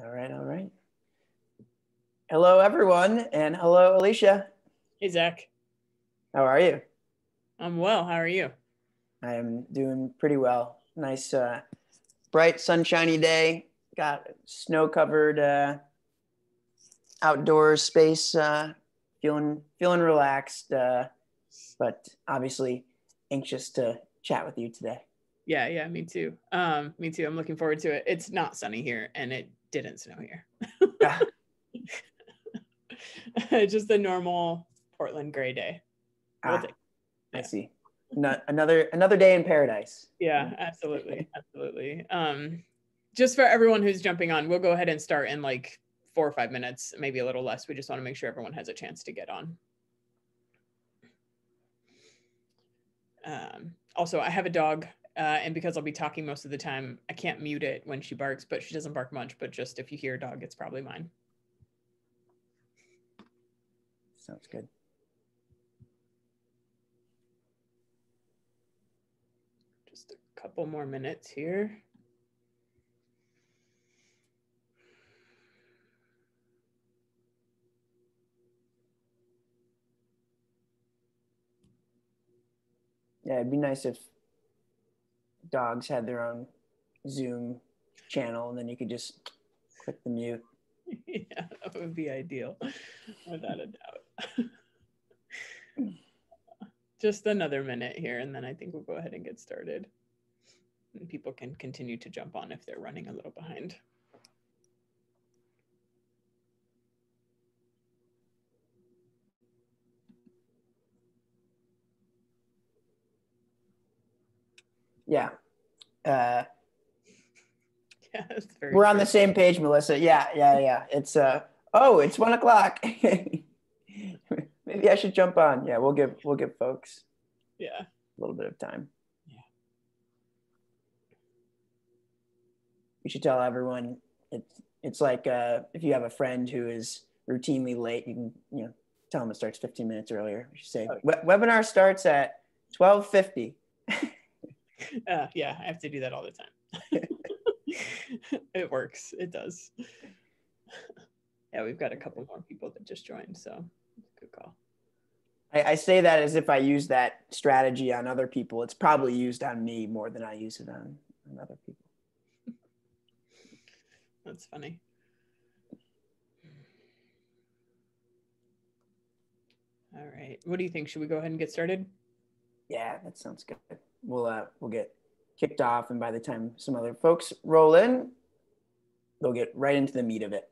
All right, all right. Hello, everyone, and hello, Alicia. Hey, Zach. How are you? I'm well. How are you? I am doing pretty well. Nice, uh, bright, sunshiny day. Got snow-covered uh, outdoor space. Uh, feeling feeling relaxed, uh, but obviously anxious to chat with you today. Yeah, yeah, me too. Um, me too. I'm looking forward to it. It's not sunny here, and it didn't snow here. Just a normal Portland gray day. We'll ah, yeah. I see. Not another another day in paradise. Yeah, absolutely, absolutely. Um, just for everyone who's jumping on, we'll go ahead and start in like four or five minutes, maybe a little less. We just want to make sure everyone has a chance to get on. Um, also, I have a dog uh, and because I'll be talking most of the time, I can't mute it when she barks, but she doesn't bark much. But just if you hear a dog, it's probably mine. Sounds good. Just a couple more minutes here. Yeah, it'd be nice if dogs had their own Zoom channel, and then you could just click the mute. Yeah, that would be ideal, without a doubt. just another minute here, and then I think we'll go ahead and get started. And people can continue to jump on if they're running a little behind. Yeah, uh, yeah, we're true. on the same page, Melissa. Yeah, yeah, yeah. It's uh oh, it's one o'clock. Maybe I should jump on. Yeah, we'll give we'll give folks yeah a little bit of time. Yeah. We should tell everyone it's it's like uh, if you have a friend who is routinely late, you can you know tell them it starts 15 minutes earlier. We should say oh, webinar starts at 12:50 uh, yeah, I have to do that all the time. it works. It does. yeah, we've got a couple more people that just joined, so good call. I, I, say that as if I use that strategy on other people. It's probably used on me more than I use it on, on other people. That's funny. All right. What do you think? Should we go ahead and get started? Yeah, that sounds good we'll uh, we'll get kicked off, and by the time some other folks roll in, they'll get right into the meat of it.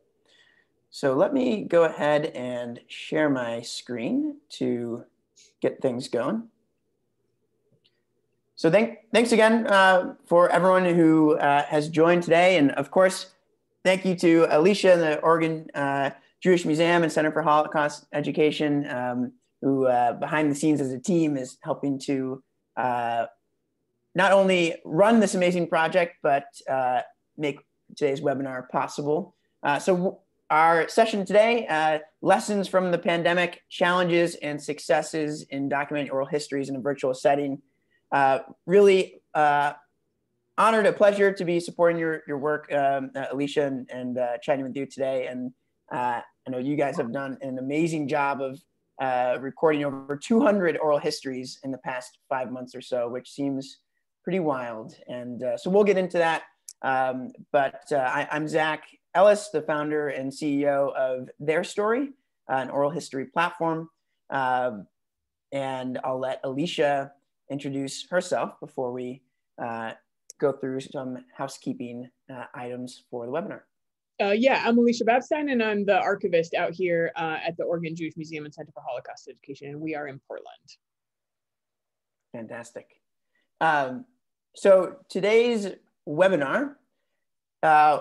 So let me go ahead and share my screen to get things going. So thank, thanks again uh, for everyone who uh, has joined today. And of course, thank you to Alicia and the Oregon uh, Jewish Museum and Center for Holocaust Education, um, who uh, behind the scenes as a team is helping to uh, not only run this amazing project, but uh, make today's webinar possible. Uh, so our session today, uh, lessons from the pandemic, challenges and successes in documenting oral histories in a virtual setting. Uh, really uh, honored, a pleasure to be supporting your, your work, um, uh, Alicia, and, and chatting with you today. And I know you guys have done an amazing job of recording over 200 oral histories in the past five months or so, which seems pretty wild. And uh, so we'll get into that. Um, but uh, I, am Zach Ellis, the founder and CEO of Their Story, an oral history platform. Um, and I'll let Alicia introduce herself before we uh, go through some housekeeping uh, items for the webinar. Uh, yeah, I'm Alicia Babstein, and I'm the archivist out here uh, at the Oregon Jewish Museum and Center for Holocaust Education, and we are in Portland. Fantastic. Um, so today's webinar uh,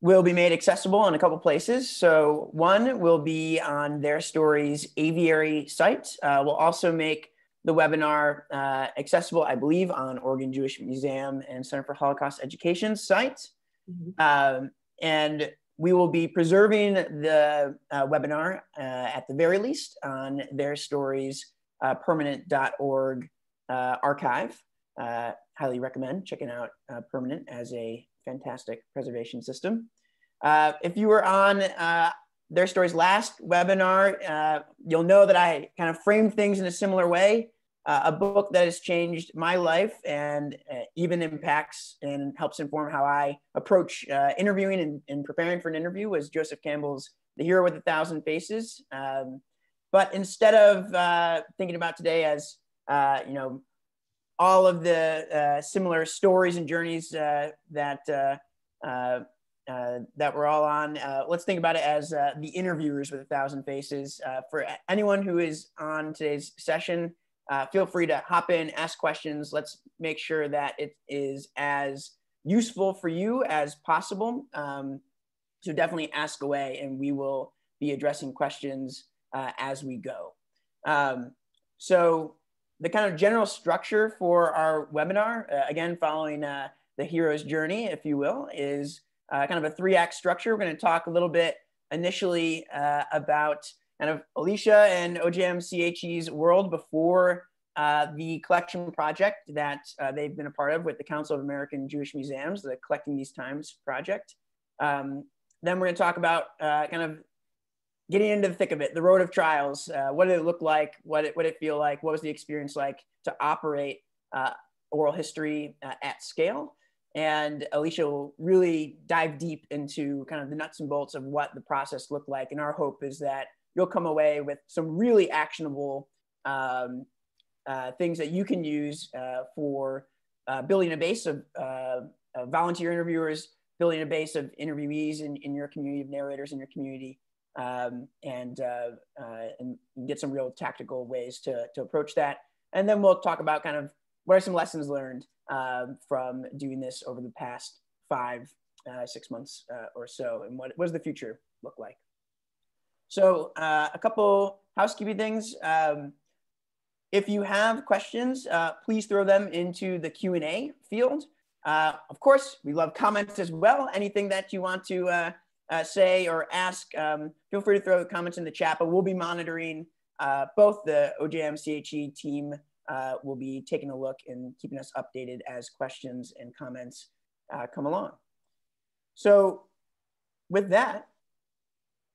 will be made accessible in a couple places. So one will be on their Stories aviary site. Uh, we'll also make the webinar uh, accessible, I believe, on Oregon Jewish Museum and Center for Holocaust Education site. Mm -hmm. um, and we will be preserving the uh, webinar uh, at the very least on their stories uh, permanent.org uh, archive. Uh, highly recommend checking out uh, Permanent as a fantastic preservation system. Uh, if you were on uh, their story's last webinar, uh, you'll know that I kind of framed things in a similar way. Uh, a book that has changed my life and even impacts and helps inform how I approach interviewing and, and, preparing for an interview was Joseph Campbell's The Hero with a Thousand Faces. Um, but instead of uh, thinking about today as, uh, you know, all of the uh, similar stories and journeys that uh, that we're all on. Uh, let's think about it as uh, the interviewers with a thousand faces. Uh, for anyone who is on today's session, uh, feel free to hop in, ask questions. Let's make sure that it is as useful for you as possible. Um, so definitely ask away, and we will be addressing questions as we go. Um, so the kind of general structure for our webinar, again, following the hero's journey, if you will, is uh, kind of a three act structure. We're going to talk a little bit initially uh, about kind of Alicia and OJM CHE's world before uh, the collection project that uh, they've been a part of with the Council of American Jewish Museums, the Collecting These Times project. Um, then we're going to talk about uh, kind of getting into the thick of it, the road of trials. Uh, what did it look like? What it, what did it feel like? What was the experience like to operate oral history at scale? and Alicia will really dive deep into kind of the nuts and bolts of what the process looked like. And our hope is that you'll come away with some really actionable um, uh, things that you can use uh, for uh, building a base of uh, volunteer interviewers, building a base of interviewees in, in your community, of narrators in your community, um, and, uh, uh, and get some real tactical ways to, to approach that. And then we'll talk about kind of what are some lessons learned um, from doing this over the past five, uh, six months or so, and what, what does the future look like? So uh, a couple housekeeping things. Um, if you have questions, uh, please throw them into the Q&A field. Uh, of course, we love comments as well. Anything that you want to uh, say or ask, um, feel free to throw comments in the chat, but we'll be monitoring both the OJM CHE team uh, will be taking a look and keeping us updated as questions and comments uh, come along. So with that,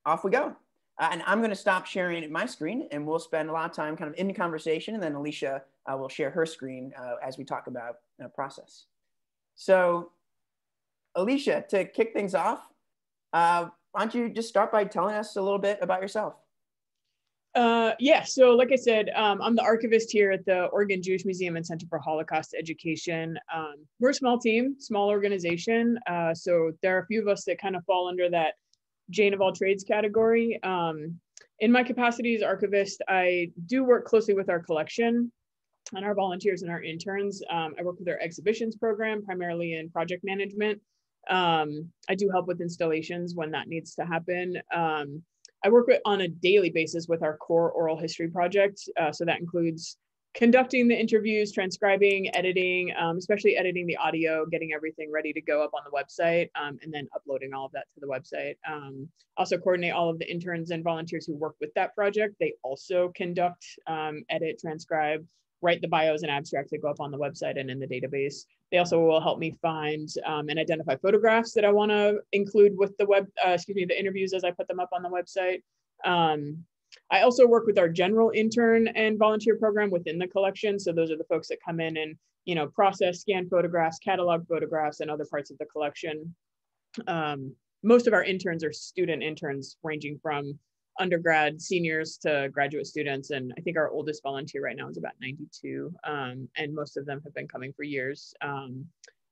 off we go. Uh, and I'm going to stop sharing my screen and we'll spend a lot of time kind of in conversation and then Alicia uh, will share her screen uh, as we talk about process. So Alicia, to kick things off, uh, why don't you just start by telling us a little bit about yourself? Uh, yeah, so like I said, um, I'm the archivist here at the Oregon Jewish Museum and Center for Holocaust Education. Um, we're a small team, small organization. Uh, so there are a few of us that kind of fall under that Jane of all trades category. Um, in my capacity as archivist, I do work closely with our collection and our volunteers and our interns. Um, I work with our exhibitions program, primarily in project management. Um, I do help with installations when that needs to happen. Um, I work with, on a daily basis with our core oral history project. Uh, so that includes conducting the interviews, transcribing, editing, um, especially editing the audio, getting everything ready to go up on the website, um, and then uploading all of that to the website. Um, also coordinate all of the interns and volunteers who work with that project. They also conduct, um, edit, transcribe, write the bios and abstracts that go up on the website and in the database. They also will help me find um, and identify photographs that I want to include with the web, uh, excuse me, the interviews as I put them up on the website. Um, I also work with our general intern and volunteer program within the collection. So those are the folks that come in and you know process, scan photographs, catalog photographs, and other parts of the collection. Um, most of our interns are student interns, ranging from undergrad seniors to graduate students. And I think our oldest volunteer right now is about 92. Um, and most of them have been coming for years. Um,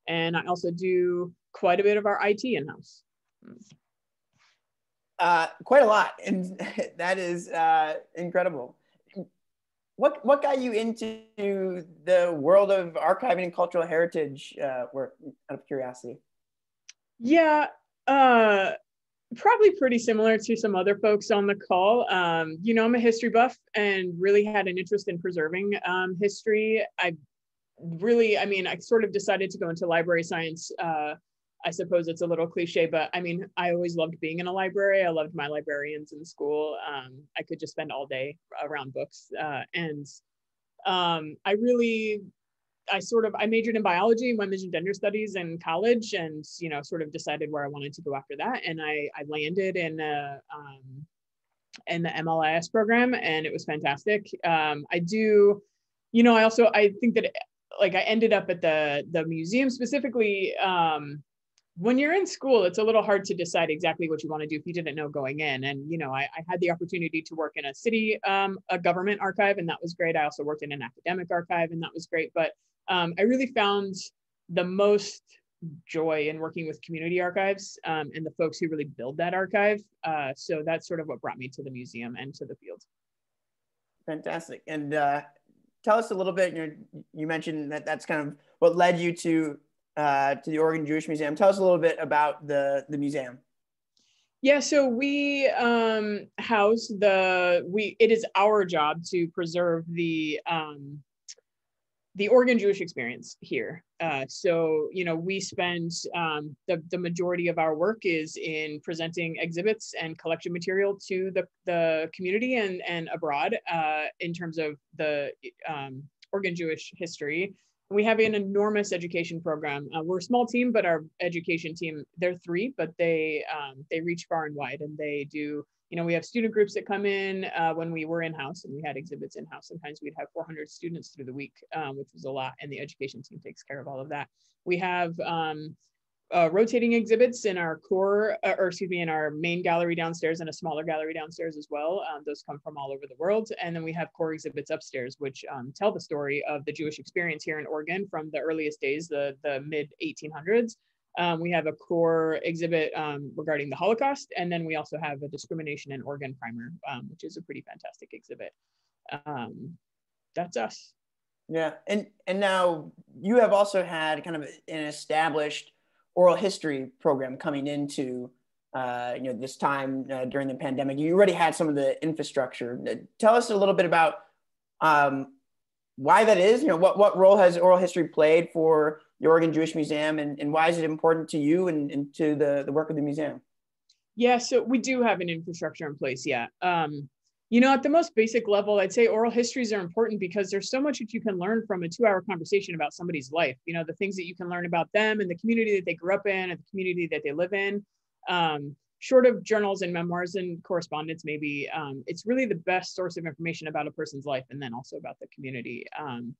and I also do quite a bit of our IT in-house. Uh, quite a lot. And that is uh, incredible. What, what got you into the world of archiving and cultural heritage uh, work out of curiosity? Yeah, uh, probably pretty similar to some other folks on the call. Um, you know, I'm a history buff and really had an interest in preserving um, history. I really, I mean, I sort of decided to go into library science. Uh, I suppose it's a little cliche, but I mean, I always loved being in a library. I loved my librarians in school. Um, I could just spend all day around books. Uh, and um, I really I sort of I majored in biology, and women's and gender studies in college, and you know sort of decided where I wanted to go after that, and I I landed in a, um, in the MLIS program, and it was fantastic. Um, I do, you know, I also I think that like I ended up at the the museum specifically. Um, when you're in school, it's a little hard to decide exactly what you want to do if you didn't know going in. And you know, I, I had the opportunity to work in a city, um, a government archive, and that was great. I also worked in an academic archive, and that was great. But um, I really found the most joy in working with community archives um, and the folks who really build that archive. Uh, so that's sort of what brought me to the museum and to the field. Fantastic. And uh, tell us a little bit. You, you mentioned that that's kind of what led you to uh, to the Oregon Jewish Museum. Tell us a little bit about the the museum. Yeah, so we um, house the we. It is our job to preserve the um, the Oregon Jewish experience here. Uh, so, you know, we spend um, the, the majority of our work is in presenting exhibits and collection material to the, the community and, and abroad uh, in terms of the um, Oregon Jewish history. We have an enormous education program. Uh, we're a small team, but our education team, they're three, but they, um, they reach far and wide and they do you know, we have student groups that come in uh, when we were in-house and we had exhibits in-house. Sometimes we'd have 400 students through the week, um, which was a lot. And the education team takes care of all of that. We have um, uh, rotating exhibits in our core, uh, or excuse me, in our main gallery downstairs and a smaller gallery downstairs as well. Um, those come from all over the world. And then we have core exhibits upstairs, which um, tell the story of the Jewish experience here in Oregon from the earliest days, the, the mid 1800s, um, we have a core exhibit um, regarding the Holocaust, and then we also have a discrimination in Oregon primer, um, which is a pretty fantastic exhibit. Um, that's us. Yeah, and and now you have also had kind of an established oral history program coming into uh, you know this time uh, during the pandemic. You already had some of the infrastructure. Uh, tell us a little bit about um, why that is. You know, what what role has oral history played for the Oregon Jewish Museum and, and why is it important to you and, and to the, the work of the museum? Yeah, so we do have an infrastructure in place. Yeah. Um, you know, at the most basic level, I'd say oral histories are important because there's so much that you can learn from a two hour conversation about somebody's life. You know, the things that you can learn about them and the community that they grew up in and the community that they live in. Um, short of journals and memoirs and correspondence, maybe um, it's really the best source of information about a person's life and then also about the community. Um,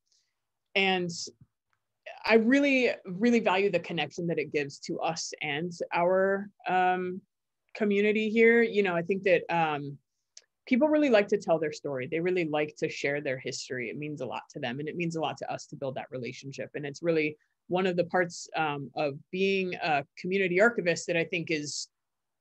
and I really, really value the connection that it gives to us and our um, community here. You know, I think that um, people really like to tell their story. They really like to share their history. It means a lot to them, and it means a lot to us to build that relationship. And it's really one of the parts um, of being a community archivist that I think is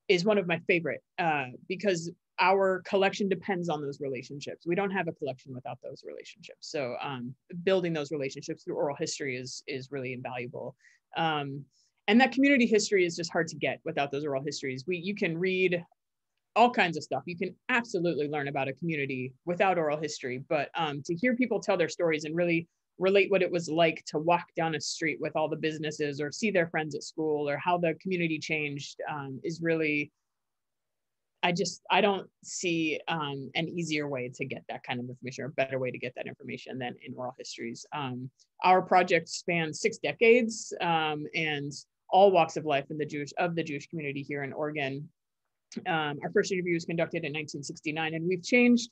is one of my favorite uh, because our collection depends on those relationships. We don't have a collection without those relationships. So um, building those relationships through oral history is is really invaluable. Um, and that community history is just hard to get without those oral histories. We you can read all kinds of stuff. You can absolutely learn about a community without oral history, but um, to hear people tell their stories and really relate what it was like to walk down a street with all the businesses or see their friends at school or how the community changed um, is really I just I don't see um, an easier way to get that kind of information or a better way to get that information than in oral histories. Um, our project spans six decades um, and all walks of life in the Jewish of the Jewish community here in Oregon. Um, our first interview was conducted in 1969, and we've changed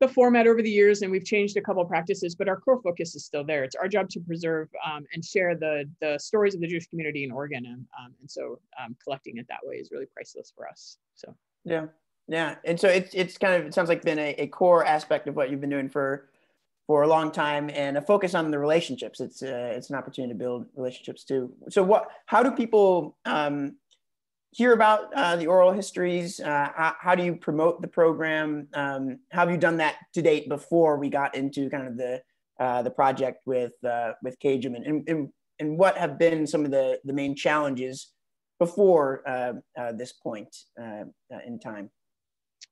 the format over the years, and we've changed a couple practices, but our core focus is still there. It's our job to preserve um, and share the the stories of the Jewish community in Oregon, and, um, and so collecting it that way is really priceless for us. So. Yeah, yeah, and so it's it's kind of it sounds like been a, a core aspect of what you've been doing for for a long time, and a focus on the relationships. It's uh, it's an opportunity to build relationships too. So what? How do people um, hear about uh, the oral histories? Uh, how, how, do you promote the program? Um, how have you done that to date before we got into kind of the uh, the project with uh, with CAJM and, and and what have been some of the the main challenges before uh, uh, this point uh, in time?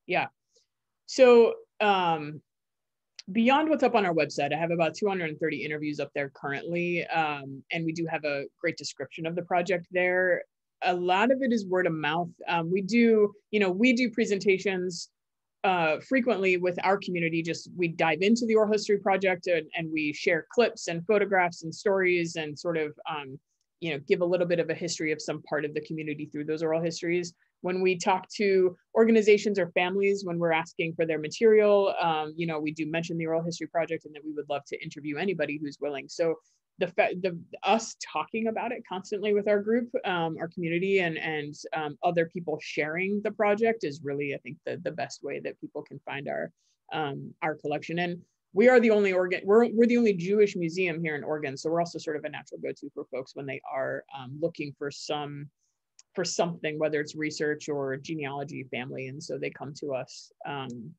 Yeah. So um, beyond what's up on our website, I have about 230 interviews up there currently, um, and we do have a great description of the project there. A lot of it is word of mouth. Um, we do, you know, we do presentations uh, frequently with our community, just we dive into the oral history project and, and we share clips and photographs and stories and sort of, um, you know, give a little bit of a history of some part of the community through those oral histories. When we talk to organizations or families, when we're asking for their material, um, you know, we do mention the oral history project and that we would love to interview anybody who's willing. So the the us talking about it constantly with our group um, our community and and um, other people sharing the project is really i think the, the best way that people can find our um, our collection and we are the only organ we're, we're the only jewish museum here in oregon so we're also sort of a natural go-to for folks when they are um, looking for some for something whether it's research or genealogy family and so they come to us um,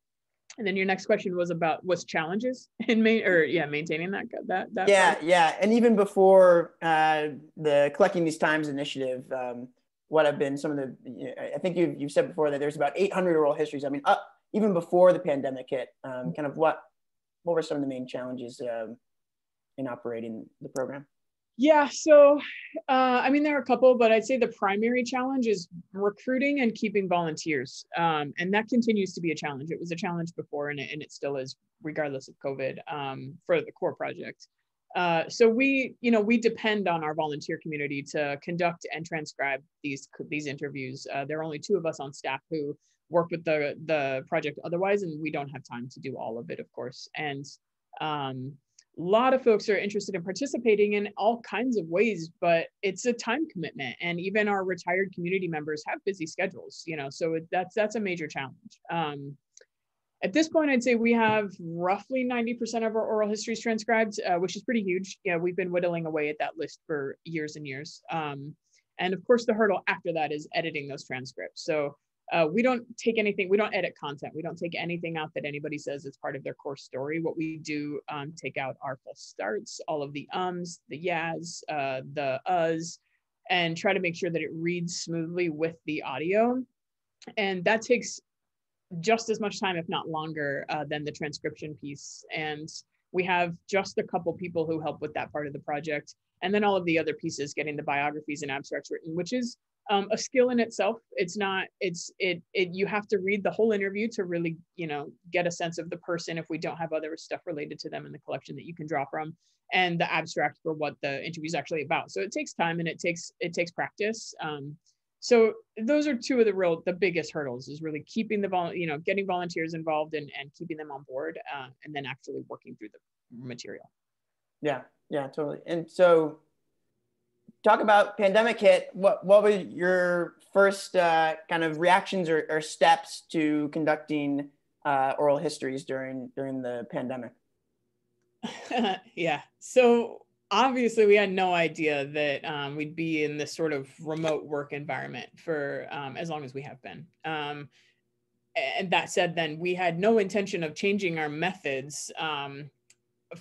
and then your next question was about what's challenges in main or yeah maintaining that that that. Yeah, part. yeah, and even before uh, the collecting these times initiative, um, what have been some of the? You know, I think you've you've said before that there's about 800 oral histories. I mean, uh, even before the pandemic hit, um, kind of what what were some of the main challenges um, in operating the program? Yeah, so uh, I mean, there are a couple, but I'd say the primary challenge is recruiting and keeping volunteers. Um, and that continues to be a challenge. It was a challenge before, and it, and it still is, regardless of COVID, um, for the core project. Uh, so we, you know, we depend on our volunteer community to conduct and transcribe these these interviews. Uh, there are only two of us on staff who work with the the project otherwise, and we don't have time to do all of it, of course. And um, a lot of folks are interested in participating in all kinds of ways but it's a time commitment and even our retired community members have busy schedules you know so it, that's that's a major challenge. Um, at this point i'd say we have roughly 90% of our oral histories transcribed uh, which is pretty huge. Yeah we've been whittling away at that list for years and years. Um, and of course the hurdle after that is editing those transcripts. So uh, we don't take anything, we don't edit content. We don't take anything out that anybody says is part of their core story. What we do um, take out are false starts, all of the ums, the yas, uh, the us, and try to make sure that it reads smoothly with the audio. And that takes just as much time, if not longer, uh, than the transcription piece. And we have just a couple people who help with that part of the project. And then all of the other pieces, getting the biographies and abstracts written, which is um, a skill in itself. It's not, it's, it, it, you have to read the whole interview to really, you know, get a sense of the person if we don't have other stuff related to them in the collection that you can draw from and the abstract for what the interview is actually about. So it takes time and it takes, it takes practice. Um, so those are two of the real, the biggest hurdles is really keeping the, vol- you know, getting volunteers involved and, and keeping them on board uh, and then actually working through the material. Yeah, yeah, totally. And so talk about pandemic hit. What what were your first uh, kind of reactions or, or, steps to conducting uh, oral histories during during the pandemic? yeah. So obviously, we had no idea that um, we'd be in this sort of remote work environment for um, as long as we have been. Um, and that said, then we had no intention of changing our methods.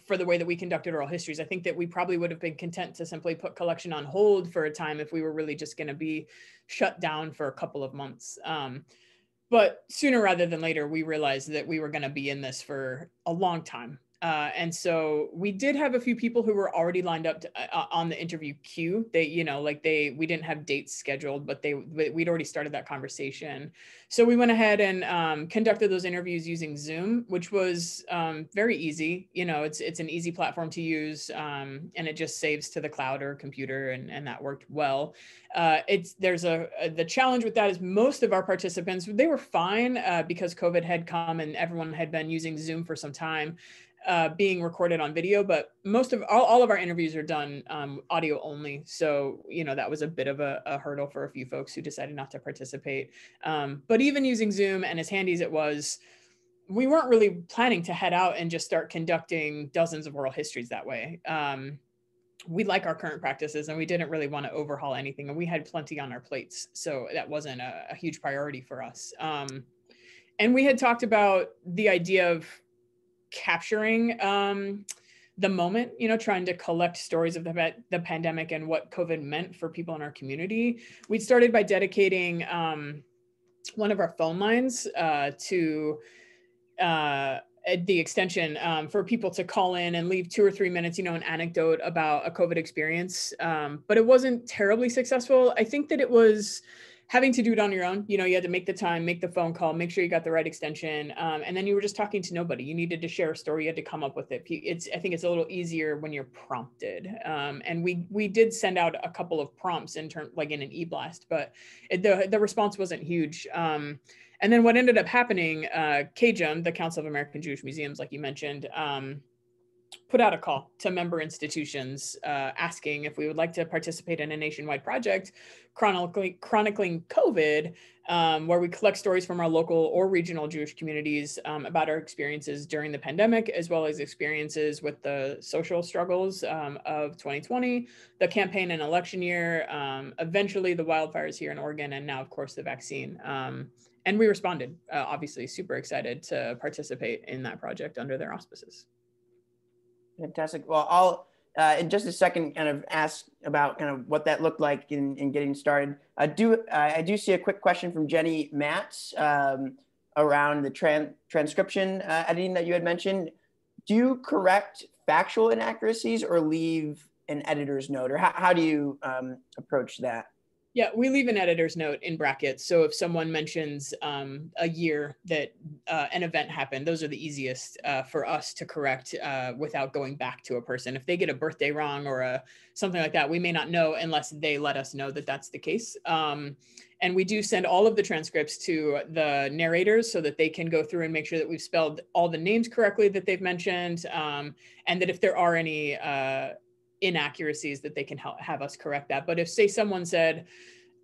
For the way that we conducted oral histories. I think that we probably would have been content to simply put collection on hold for a time if we were really just going to be shut down for a couple of months. Um, but sooner rather than later, we realized that we were going to be in this for a long time. Uh, and so we did have a few people who were already lined up to, uh, uh, on the interview queue. They, you know, like they, we didn't have dates scheduled, but they, we'd already started that conversation. So we went ahead and um, conducted those interviews using Zoom, which was um, very easy. You know, it's it's an easy platform to use, um, and it just saves to the cloud or computer, and and that worked well. Uh, it's there's a, a, the challenge with that is most of our participants they were fine uh, because COVID had come and everyone had been using Zoom for some time uh, being recorded on video, but most of all, all of our interviews are done um, audio only. So, you know, that was a bit of a, a, hurdle for a few folks who decided not to participate. Um, but even using Zoom and as handy as it was, we weren't really planning to head out and just start conducting dozens of oral histories that way. Um, we like our current practices and we didn't really want to overhaul anything and we had plenty on our plates. So that wasn't a, a huge priority for us. Um, and we had talked about the idea of capturing um, the moment, you know, trying to collect stories of the, the pandemic and what COVID meant for people in our community. We started by dedicating um, one of our phone lines uh, to uh, the extension um, for people to call in and leave two or three minutes, you know, an anecdote about a COVID experience. Um, but it wasn't terribly successful. I think that it was having to do it on your own. You know, you had to make the time, make the phone call, make sure you got the right extension, um, and then you were just talking to nobody. You needed to share a story. You had to come up with it. It's I think it's a little easier when you're prompted. Um, and we we did send out a couple of prompts in term like in an e blast, but it, the the response wasn't huge. Um, and then what ended up happening, uh, the Council of American Jewish Museums, like you mentioned. Um, put out a call to member institutions uh, asking if we would like to participate in a nationwide project chronicling, chronicling COVID, um, where we collect stories from our local or regional Jewish communities um, about our experiences during the pandemic, as well as experiences with the social struggles um, of 2020, the campaign and election year, um, eventually the wildfires here in Oregon, and now, of course, the vaccine. Um, and we responded, uh, obviously, super excited to participate in that project under their auspices. Fantastic. Well, I'll uh, in just a second kind of ask about kind of what that looked like in, in getting started. I do I do see a quick question from Jenny Matz um, around the tran- transcription uh, editing that you had mentioned. Do you correct factual inaccuracies or leave an editor's note, or how, how do you um, approach that? Yeah, we leave an editor's note in brackets. So if someone mentions um, a year that uh, an event happened, those are the easiest uh, for us to correct uh, without going back to a person. If they get a birthday wrong or a, something like that, we may not know unless they let us know that that's the case. Um, and we do send all of the transcripts to the narrators so that they can go through and make sure that we've spelled all the names correctly that they've mentioned, um, and that if there are any uh, inaccuracies that they can help have us correct that. But if say someone said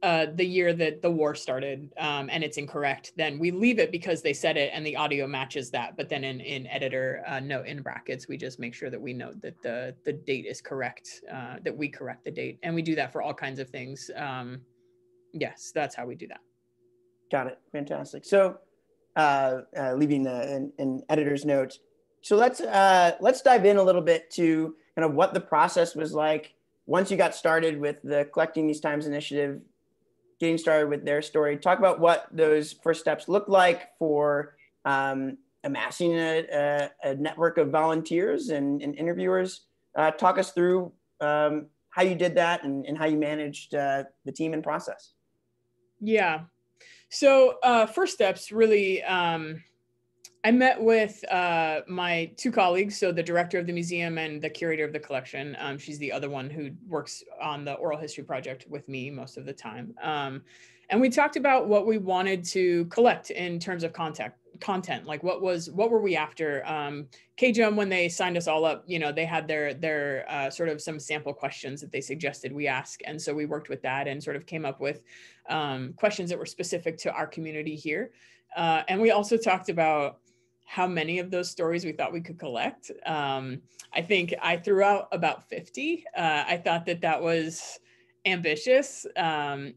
uh, the year that the war started um, and it's incorrect, then we leave it because they said it and the audio matches that. But then in, in editor uh, note in brackets, we just make sure that we note that the, the date is correct, uh, that we correct the date. And we do that for all kinds of things. Um, yes, that's how we do that. Got it. Fantastic. So uh, uh, leaving an, an editor's note. So let's uh, let's dive in a little bit to kind of what the process was like once you got started with the collecting these times initiative getting started with their story. Talk about what those first steps looked like for um, amassing a, a, a, network of volunteers and, and interviewers. Uh, talk us through um, how you did that and, and how you managed uh, the team and process. Yeah. So uh, first steps really um, I met with uh, my two colleagues, so the director of the museum and the curator of the collection. Um, she's the other one who works on the oral history project with me most of the time. Um, and we talked about what we wanted to collect in terms of contact content like what was what were we after um CAJM when they signed us all up you know they had their their uh, sort of some sample questions that they suggested we ask and so we worked with that and sort of came up with um, questions that were specific to our community here uh, and we also talked about how many of those stories we thought we could collect. Um, I think I threw out about 50. Uh, I thought that that was ambitious um,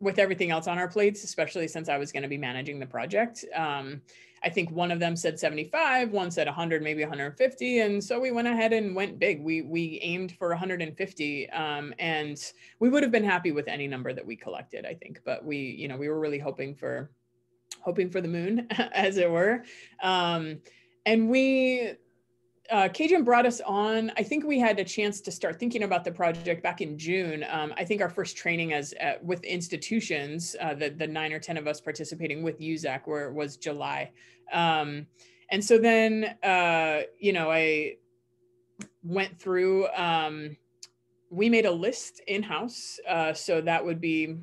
with everything else on our plates, especially since I was going to be managing the project. Um, I think one of them said 75, one said 100, maybe 150, and so we went ahead and went big. We we aimed for 150, um, and we would have been happy with any number that we collected, I think. But we, you know, we were really hoping for hoping for the moon, as it were. Um, and we, uh, CAJM brought us on. I think we had a chance to start thinking about the project back in June. Um, I think our first training as uh, with institutions, uh, the, the nine or 10 of us participating with you Zach where was July. Um, and so then, uh, you know, I went through, um, we made a list in-house. Uh, so that would be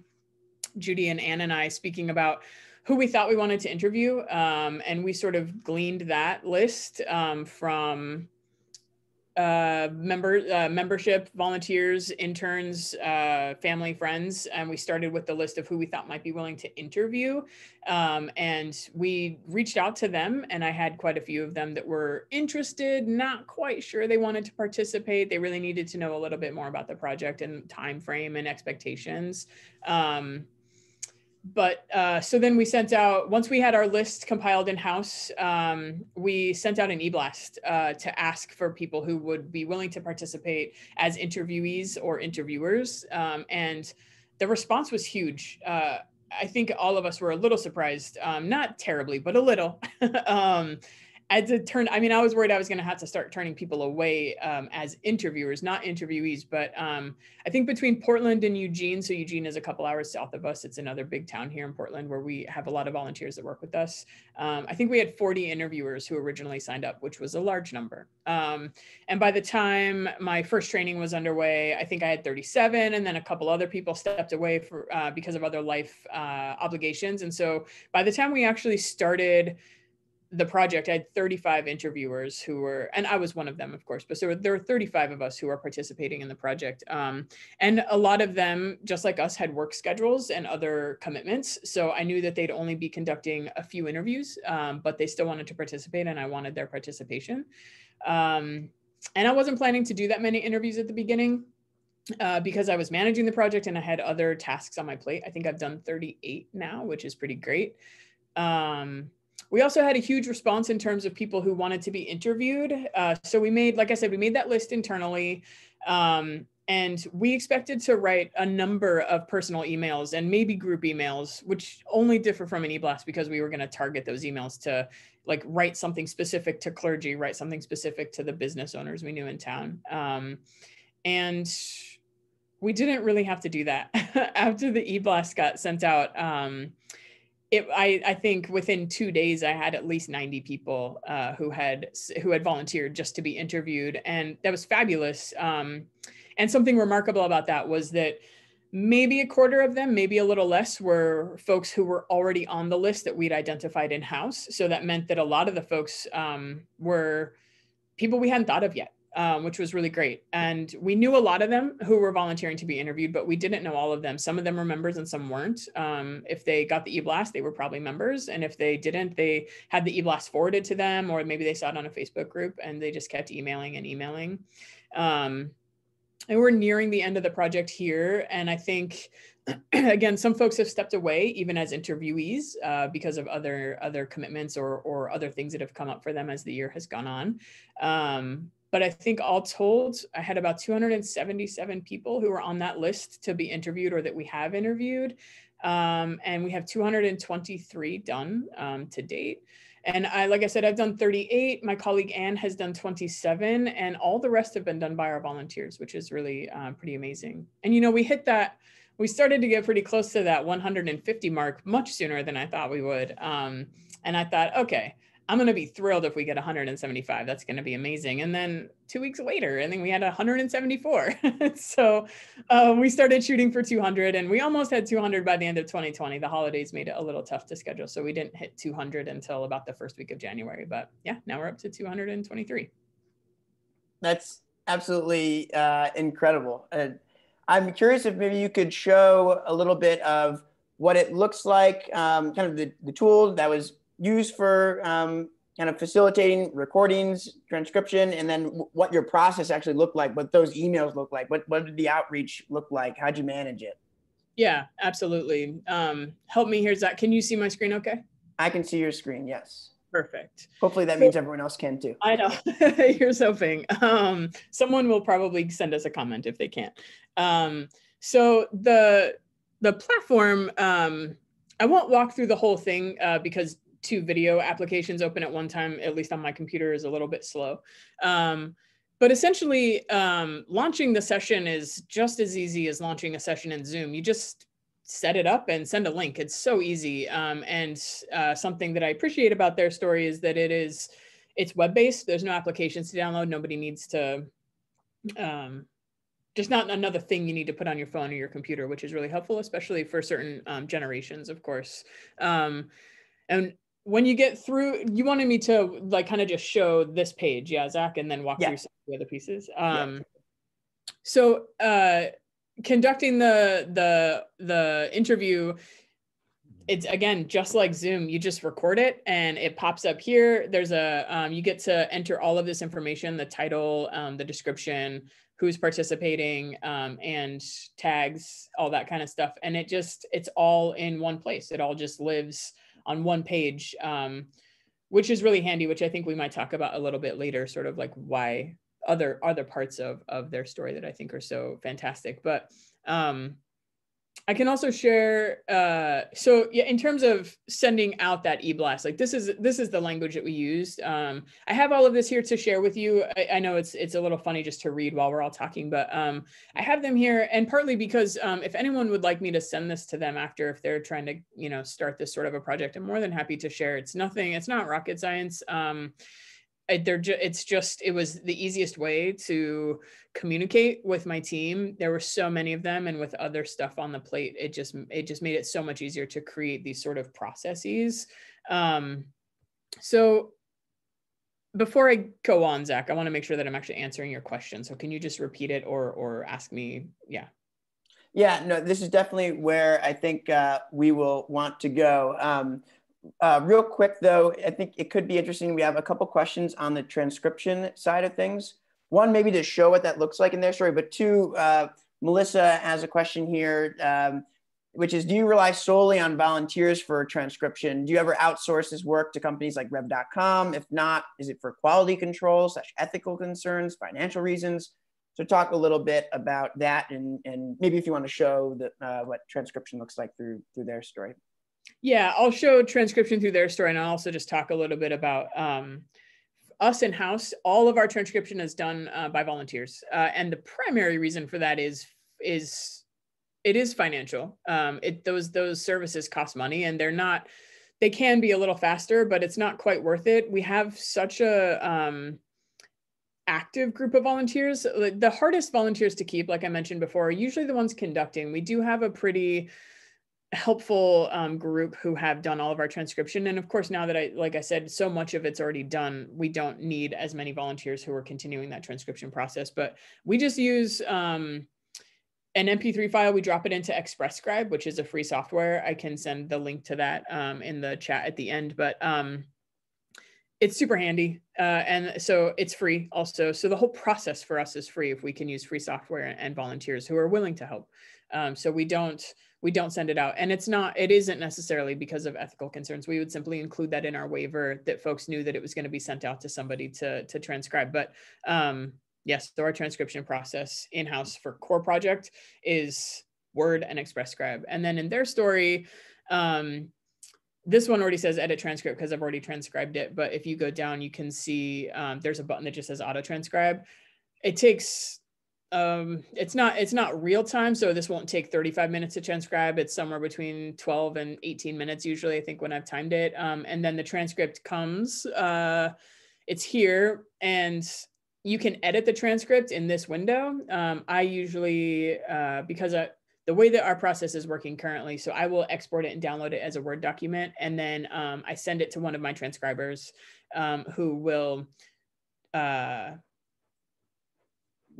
Judy and Ann and I speaking about who we thought we wanted to interview. Um, and we sort of gleaned that list um, from uh, member uh, membership, volunteers, interns, uh, family, friends, and we started with the list of who we thought might be willing to interview. Um, and we reached out to them, and I had quite a few of them that were interested, not quite sure they wanted to participate. They really needed to know a little bit more about the project and time frame and expectations. Um, but uh, so then we sent out once we had our list compiled in house um, we sent out an e-blast uh, to ask for people who would be willing to participate as interviewees or interviewers. Um, and the response was huge. Uh, i think all of us were a little surprised um, not terribly but a little I had to turn. I mean, I was worried I was going to have to start turning people away um, as interviewers, not interviewees. But um, I think between Portland and Eugene, so Eugene is a couple hours south of us. It's another big town here in Portland where we have a lot of volunteers that work with us. Um, I think we had 40 interviewers who originally signed up, which was a large number. Um, and by the time my first training was underway, I think I had 37, and then a couple other people stepped away for uh, because of other life uh, obligations. And so by the time we actually started the project, I had 35 interviewers who were, and I was one of them, of course, but were, there were 35 of us who are participating in the project. Um, and a lot of them, just like us, had work schedules and other commitments. So I knew that they'd only be conducting a few interviews, um, but they still wanted to participate and I wanted their participation. Um, and I wasn't planning to do that many interviews at the beginning. Uh, because I was managing the project and I had other tasks on my plate. I think I've done 38 now, which is pretty great. Um, we also had a huge response in terms of people who wanted to be interviewed. Uh, so we made, like I said, we made that list internally. Um, and we expected to write a number of personal emails and maybe group emails, which only differ from an e-blast because we were going to target those emails to like write something specific to clergy, write something specific to the business owners we knew in town. Um, and we didn't really have to do that after the e-blast got sent out. Um, it, I, I think within two days I had at least 90 people uh, who had who had volunteered just to be interviewed, and that was fabulous. Um, and something remarkable about that was that maybe a quarter of them, maybe a little less, were folks who were already on the list that we'd identified in house. So that meant that a lot of the folks um, were people we hadn't thought of yet um, which was really great. And we knew a lot of them who were volunteering to be interviewed, but we didn't know all of them. Some of them were members and some weren't. Um, if they got the e-blast, they were probably members. And if they didn't, they had the e-blast forwarded to them, or maybe they saw it on a Facebook group and they just kept emailing and emailing. Um, and we're nearing the end of the project here. And I think again, some folks have stepped away even as interviewees uh, because of other other commitments or or other things that have come up for them as the year has gone on. Um, but I think all told, I had about 277 people who were on that list to be interviewed or that we have interviewed. Um, and we have 223 done um, to date. And I, like I said, I've done 38. My colleague Anne has done 27, and all the rest have been done by our volunteers, which is really uh, pretty amazing. And you know, we hit that. We started to get pretty close to that 150 mark much sooner than I thought we would. Um, and I thought, okay, I'm going to be thrilled if we get 175. That's going to be amazing. And then two weeks later, I think we had 174. so uh, we started shooting for 200 and we almost had 200 by the end of 2020. The holidays made it a little tough to schedule. So we didn't hit 200 until about the first week of January. But yeah, now we're up to 223. That's absolutely uh, incredible. Uh, I'm curious if maybe you could show a little bit of what it looks like, um, kind of the, the tool that was used for um, kind of facilitating recordings, transcription, and then w- what your process actually looked like, what those emails look like, what, what did the outreach look like? How'd you manage it? Yeah, absolutely. Um, help me here, Zach. Can you see my screen okay? I can see your screen, yes. Perfect. Hopefully that means everyone else can too. I know. Here's hoping. Um, someone will probably send us a comment if they can't. Um, so the the platform, um, I won't walk through the whole thing uh, because two video applications open at one time, at least on my computer, is a little bit slow. Um, but essentially, um, launching the session is just as easy as launching a session in Zoom. You just set it up and send a link. It's so easy. Um, and uh, something that I appreciate about their story is that it is it's web based. There's no applications to download. Nobody needs to. Um, just not another thing you need to put on your phone or your computer, which is really helpful, especially for certain um, generations, of course. Um, and when you get through, you wanted me to like kind of just show this page, yeah, Zach, and then walk yeah. through some of the other pieces. Um, yeah. So, uh, conducting the the the interview, it's again just like Zoom. You just record it, and it pops up here. There's a um, you get to enter all of this information: the title, um, the description, who's participating, um, and tags, all that kind of stuff. And it just it's all in one place. It all just lives on one page, um, which is really handy, which I think we might talk about a little bit later, sort of like why other other parts of of their story that I think are so fantastic. But um, I can also share. Uh, so yeah, in terms of sending out that e-blast, like this is this is the language that we used. Um, I have all of this here to share with you. I, I, know it's it's a little funny just to read while we're all talking, but um, I have them here, and partly because um, if anyone would like me to send this to them after, if they're trying to you know start this sort of a project, I'm more than happy to share. It's nothing. It's not rocket science. Um, they're ju- it's just it was the easiest way to communicate with my team. There were so many of them and with other stuff on the plate it just it just made it so much easier to create these sort of processes. Um, so before i go on zach i want to make sure that i'm actually answering your question. So can you just repeat it or or ask me yeah. Yeah no this is definitely where i think uh, we will want to go. Um, uh, real quick though, I think it could be interesting. We have a couple questions on the transcription side of things. One, maybe to show what that looks like in TheirStory, but two, uh, Melissa has a question here, um, which is, do you rely solely on volunteers for transcription? Do you ever outsource this work to companies like rev.com? If not, is it for quality control ethical concerns, financial reasons? So talk a little bit about that and, and maybe if you want to show the, uh, what transcription looks like through, through TheirStory. Yeah, I'll show transcription through TheirStory, and I'll also just talk a little bit about um, us in house. All of our transcription is done uh, by volunteers, uh, and the primary reason for that is is it is financial. Um, it those those services cost money, and they're not. They can be a little faster, but it's not quite worth it. We have such a um, active group of volunteers. The hardest volunteers to keep, like I mentioned before, are usually the ones conducting. We do have a pretty helpful um, group who have done all of our transcription. And of course, now that I, like I said, so much of it's already done, we don't need as many volunteers who are continuing that transcription process. But we just use um, an MP3 file. We drop it into ExpressScribe, which is a free software. I can send the link to that um, in the chat at the end. But um, it's super handy. Uh, and so it's free also. So the whole process for us is free if we can use free software and volunteers who are willing to help. Um, so we don't, we don't send it out. And it's not, it isn't necessarily because of ethical concerns. We would simply include that in our waiver that folks knew that it was going to be sent out to somebody to, to transcribe. But um, yes, so our transcription process in-house for core project is Word and ExpressScribe. And then in TheirStory, um, this one already says edit transcript because I've already transcribed it. But if you go down, you can see um, there's a button that just says auto transcribe. It takes um it's not it's not real time so this won't take 35 minutes to transcribe. It's somewhere between 12 and 18 minutes usually i think when i've timed it. Um and then the transcript comes uh it's here and you can edit the transcript in this window. Um i usually uh because I, the way that our process is working currently so i will export it and download it as a word document and then um, i send it to one of my transcribers um, who will uh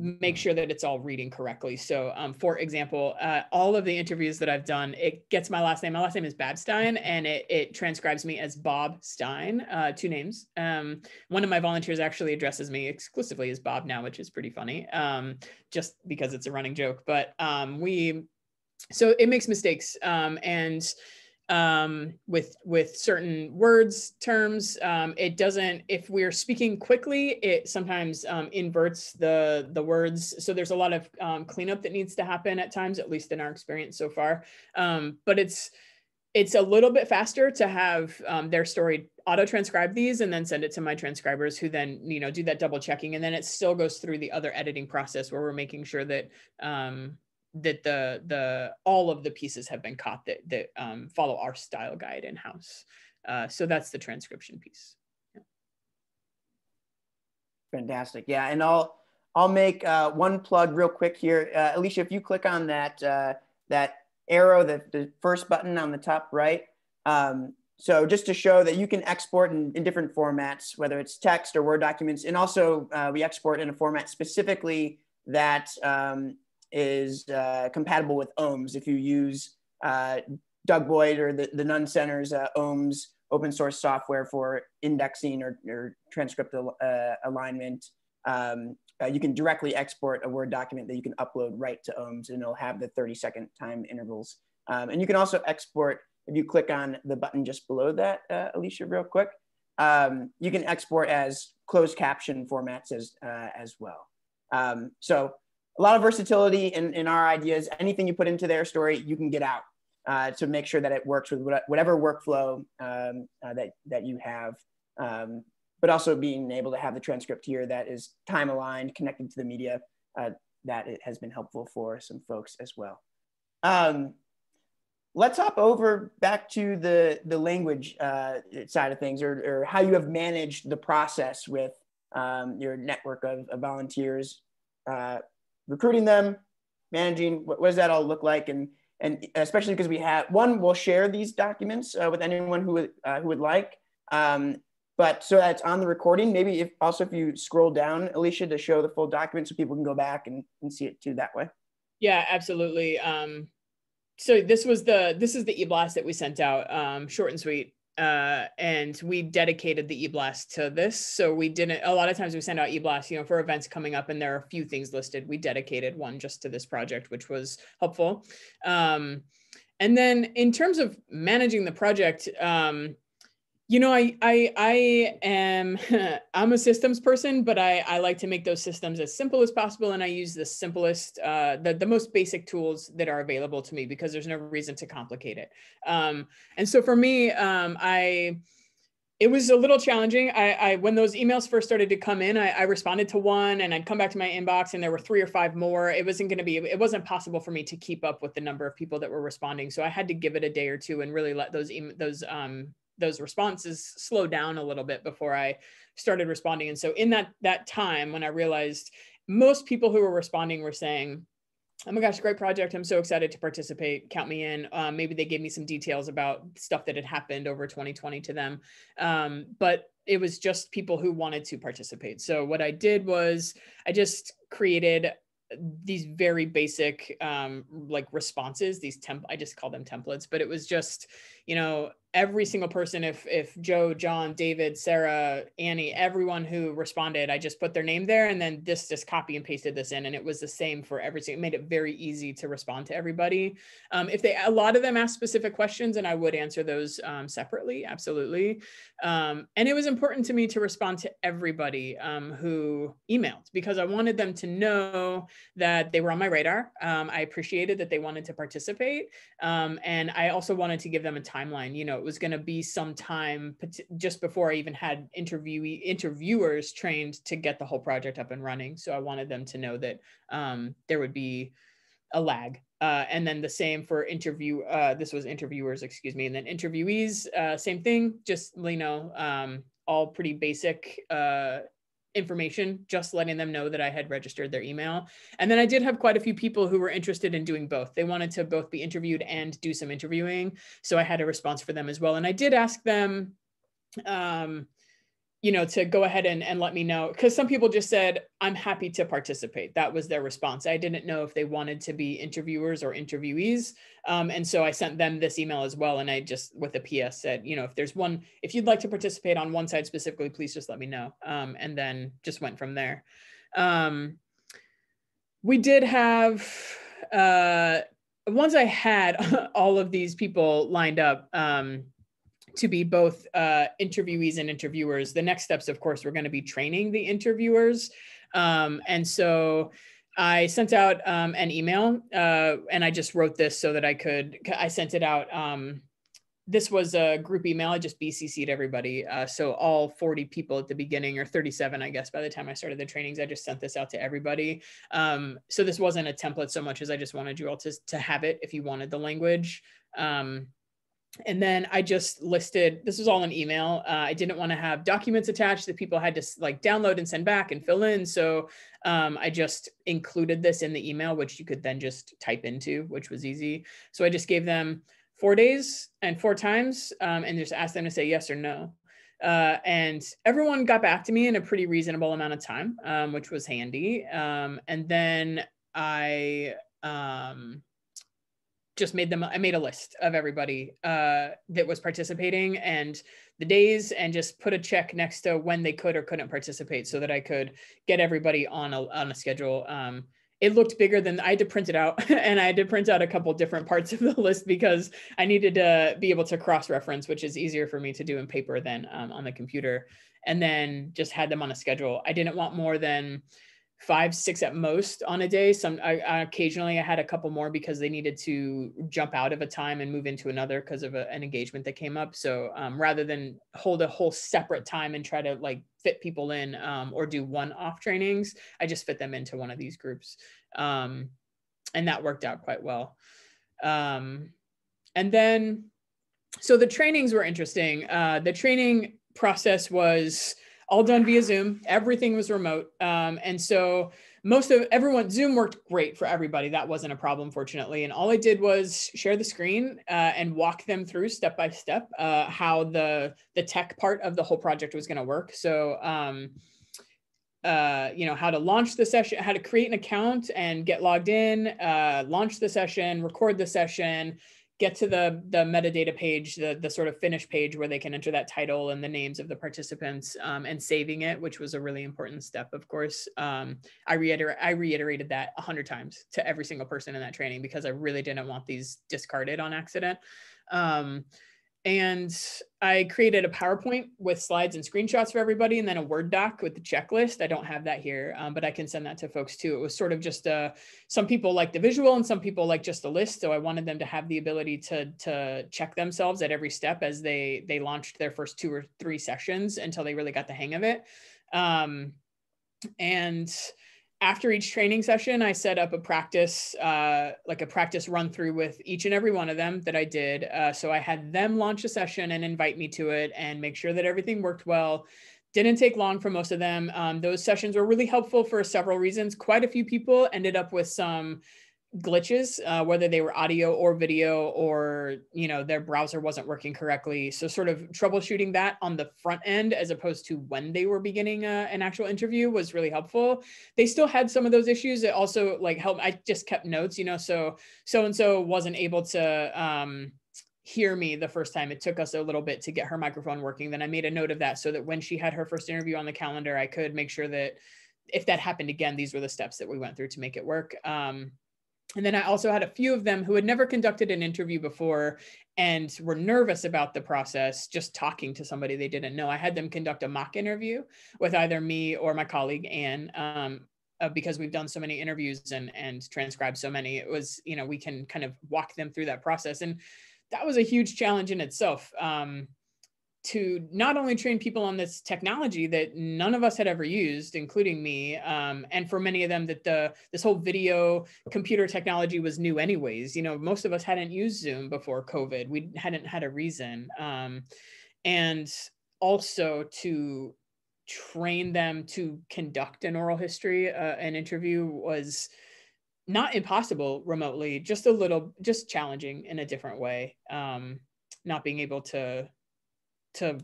make sure that it's all reading correctly. So, um, for example, uh, all of the interviews that I've done, it gets my last name. My last name is Babstein, and it, it transcribes me as Bob Stein, uh, two names. Um, one of my volunteers actually addresses me exclusively as Bob now, which is pretty funny, um, just because it's a running joke. But um, we, so it makes mistakes, um, and um, with with certain words terms. Um, it doesn't. If we're speaking quickly, it sometimes um, inverts the the words. So there's a lot of um, cleanup that needs to happen at times, at least in our experience so far. Um, but it's it's a little bit faster to have um, TheirStory auto transcribe these and then send it to my transcribers who then you know do that double checking and then it still goes through the other editing process where we're making sure that that the the all of the pieces have been caught that that um, follow our style guide in house. Uh, so that's the transcription piece. Yeah. Fantastic. Yeah, and I'll I'll make uh, one plug real quick here, uh, Alicia. If you click on that uh, that arrow, the the first button on the top right. Um, so just to show that you can export in, in different formats, whether it's text or Word documents, and also uh, we export in a format specifically that um, is uh, compatible with OHMS. If you use uh, Doug Boyd or the, the Nunn Center's uh, OHMS open source software for indexing or, or transcript uh, alignment, um, uh, you can directly export a Word document that you can upload right to OHMS and it'll have the 30 second time intervals. Um, and you can also export, if you click on the button just below that, uh, Alicia, real quick, um, you can export as closed caption formats as, as well. Um, so a lot of versatility in, in our ideas. Anything you put into TheirStory, you can get out uh, to make sure that it works with whatever workflow um, uh, that, that you have. Um, but also being able to have the transcript here that is time aligned, connected to the media, uh, that it has been helpful for some folks as well. Um, let's hop over back to the, the language uh, side of things or, or how you have managed the process with um, your network of, of volunteers, uh, recruiting them, managing, what, what, does that all look like? And, and especially because we have, one, we'll share these documents uh, with anyone who would, uh, who would like. Um, but so that's on the recording, maybe if also if you scroll down, Alicia, to show the full document so people can go back and, and see it too that way. Yeah, absolutely. Um, so this was the, this is the e-blast that we sent out, um, short and sweet uh, and we dedicated the e-blast to this. So we didn't, a lot of times we send out e-blast, you know, for events coming up and there are a few things listed. We dedicated one just to this project, which was helpful. Um, and then in terms of managing the project, um, you know, I I I am I'm a systems person, but I I like to make those systems as simple as possible, and I use the simplest, uh, the the most basic tools that are available to me because there's no reason to complicate it. Um, and so for me, um, I it was a little challenging. I, I, when those emails first started to come in, I, I, responded to one, and I'd come back to my inbox, and there were three or five more. It wasn't going to be. It wasn't possible for me to keep up with the number of people that were responding. So I had to give it a day or two and really let those those um, those responses slowed down a little bit before I started responding. And so in that that time when I realized most people who were responding were saying, oh my gosh, great project. I'm so excited to participate. Count me in. Um, maybe they gave me some details about stuff that had happened over 2020 to them. Um, but it was just people who wanted to participate. So what I did was I just created these very basic um, like responses these temp i just call them templates but it was just you know every single person if if joe john david sarah annie everyone who responded i just put their name there and then this just copy and pasted this in and it was the same for every single it made it very easy to respond to everybody. Um, if they a lot of them asked specific questions and i would answer those um, separately absolutely. Um, and it was important to me to respond to everybody um, who emailed because i wanted them to know that they were on my radar. Um, i appreciated that they wanted to participate. Um, and i also wanted to give them a timeline you know it was going to be some time just before I even had interviewee interviewers trained to get the whole project up and running. So I wanted them to know that um, there would be a lag. Uh, and then the same for interview. Uh, this was interviewers, excuse me, and then interviewees, uh, same thing. Just you know, um, all pretty basic uh, information, just letting them know that I had registered their email. And then I did have quite a few people who were interested in doing both. They wanted to both be interviewed and do some interviewing. So I had a response for them as well. And I did ask them, um, you know, to go ahead and, and let me know. Because some people just said, I'm happy to participate. That was their response. I didn't know if they wanted to be interviewers or interviewees. Um, and so I sent them this email as well. And I just, with a PS, said, you know, if there's one, if you'd like to participate on one side specifically, please just let me know. Um, and then just went from there. Um, we did have, uh, once I had all of these people lined up, um, to be both uh, interviewees and interviewers. The next steps, of course, we're going to be training the interviewers. Um, and so I sent out um, an email uh, and I just wrote this so that I could, I sent it out. Um, this was a group email. I just BCC'd everybody. Uh, so all 40 people at the beginning or 37, I guess, by the time I started the trainings, I just sent this out to everybody. Um, so this wasn't a template so much as I just wanted you all to, to have it if you wanted the language. Um, and then I just listed, this was all an email. Uh, I didn't want to have documents attached that people had to like download and send back and fill in. So um, I just included this in the email, which you could then just type into, which was easy. So I just gave them four days and four times um, and just asked them to say yes or no. Uh, and everyone got back to me in a pretty reasonable amount of time, um, which was handy. Um, and then I, um, just made them i made a list of everybody uh, that was participating and the days and just put a check next to when they could or couldn't participate so that i could get everybody on a, on a schedule. Um, it looked bigger than i had to print it out and i had to print out a couple different parts of the list because i needed to be able to cross reference which is easier for me to do in paper than um, on the computer. And then just had them on a schedule. I didn't want more than five, six at most on a day. Some I, I occasionally I had a couple more because they needed to jump out of a time and move into another because of a, an engagement that came up. So um, rather than hold a whole separate time and try to like fit people in um, or do one off trainings, I just fit them into one of these groups, um, and that worked out quite well. Um, and then, so the trainings were interesting. Uh, the training process was all done via Zoom. Everything was remote. Um, and so most of everyone, Zoom worked great for everybody. That wasn't a problem, fortunately. And all I did was share the screen uh, and walk them through step by step uh, how the the tech part of the whole project was going to work. So. Um, uh, you know, how to launch the session, how to create an account and get logged in, uh, launch the session, record the session, get to the the metadata page, the the sort of finish page where they can enter that title and the names of the participants um, and saving it, which was a really important step. Of course, um, I reiterate I reiterated that a hundred times to every single person in that training because I really didn't want these discarded on accident. Um, and I created a PowerPoint with slides and screenshots for everybody, and then a Word doc with the checklist. I don't have that here, um, but I can send that to folks too. It was sort of just a, uh, some people like the visual and some people like just the list. So I wanted them to have the ability to to check themselves at every step as they they launched their first two or three sessions until they really got the hang of it. Um, and after each training session, I set up a practice, uh, like a practice run through with each and every one of them that I did. Uh, so I had them launch a session and invite me to it and make sure that everything worked well. Didn't take long for most of them. Um, those sessions were really helpful for several reasons. Quite a few people ended up with some glitches uh, whether they were audio or video or you know their browser wasn't working correctly. So sort of troubleshooting that on the front end as opposed to when they were beginning uh, an actual interview was really helpful. They still had some of those issues. It also like helped i just kept notes you know so so and so wasn't able to um hear me the first time. It took us a little bit to get her microphone working. Then i made a note of that so that when she had her first interview on the calendar i could make sure that if that happened again these were the steps that we went through to make it work. Um, and then I also had a few of them who had never conducted an interview before and were nervous about the process, just talking to somebody they didn't know. I had them conduct a mock interview with either me or my colleague Anne, um, uh, because we've done so many interviews and and transcribed so many. It was, you know, we can kind of walk them through that process, and that was a huge challenge in itself. Um, to not only train people on this technology that none of us had ever used, including me, um, and for many of them that the this whole video computer technology was new anyways. You know, most of us hadn't used Zoom before COVID. We hadn't had a reason, um, and also to train them to conduct an oral history, uh, an interview was not impossible remotely, just a little, just challenging in a different way. Um, not being able to to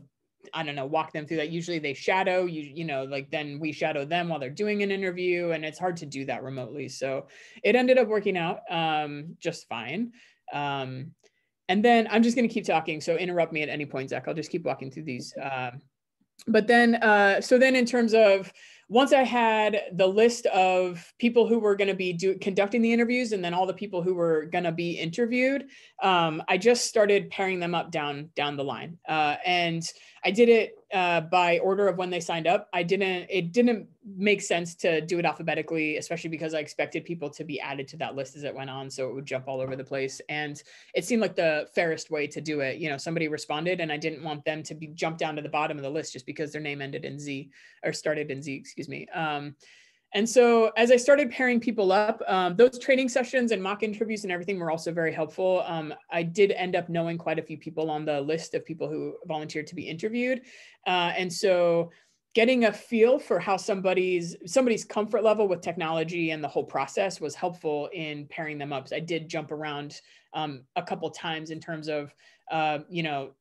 I don't know, walk them through that. Usually they shadow, you you know, like then we shadow them while they're doing an interview, and it's hard to do that remotely. So it ended up working out um, just fine. Um, and then I'm just going to keep talking. So interrupt me at any point, Zach. I'll just keep walking through these. Um, but then, uh, so then in terms of once I had the list of people who were going to be do, conducting the interviews and then all the people who were going to be interviewed, um, I just started pairing them up down down the line. Uh, and I did it uh, by order of when they signed up. I didn't. It didn't make sense to do it alphabetically, especially because I expected people to be added to that list as it went on, so it would jump all over the place. And it seemed like the fairest way to do it. You know, somebody responded, and I didn't want them to be jumped down to the bottom of the list just because their name ended in Z or started in Z. Excuse me. Um, and so as I started pairing people up, um, those training sessions and mock interviews and everything were also very helpful. Um, I did end up knowing quite a few people on the list of people who volunteered to be interviewed. Uh, and so getting a feel for how somebody's somebody's comfort level with technology and the whole process was helpful in pairing them up. So I did jump around um, a couple times in terms of, uh, you know,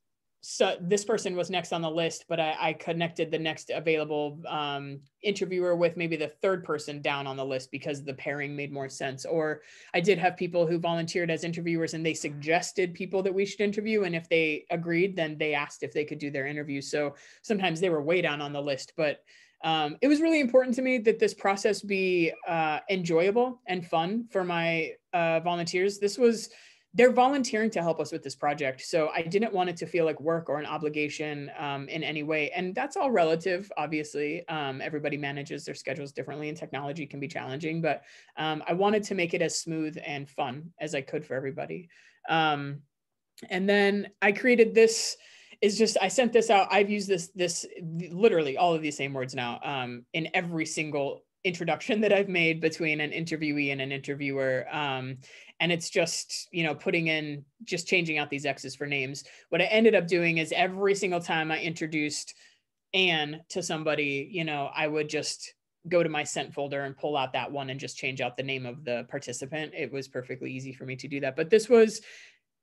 so this person was next on the list, but I, I connected the next available um, interviewer with maybe the third person down on the list because the pairing made more sense. Or I did have people who volunteered as interviewers and they suggested people that we should interview. And if they agreed, then they asked if they could do their interview. So sometimes they were way down on the list, but um, it was really important to me that this process be uh, enjoyable and fun for my uh, volunteers. This was they're volunteering to help us with this project. So I didn't want it to feel like work or an obligation um, in any way. And that's all relative, obviously. Um, everybody manages their schedules differently and technology can be challenging, but um, I wanted to make it as smooth and fun as I could for everybody. Um, and then I created this is just I sent this out. I've used this this literally all of these same words now um, in every single introduction that I've made between an interviewee and an interviewer. Um, and it's just, you know, putting in, just changing out these X's for names. What I ended up doing is every single time I introduced Anne to somebody, you know, I would just go to my sent folder and pull out that one and just change out the name of the participant. It was perfectly easy for me to do that. But this was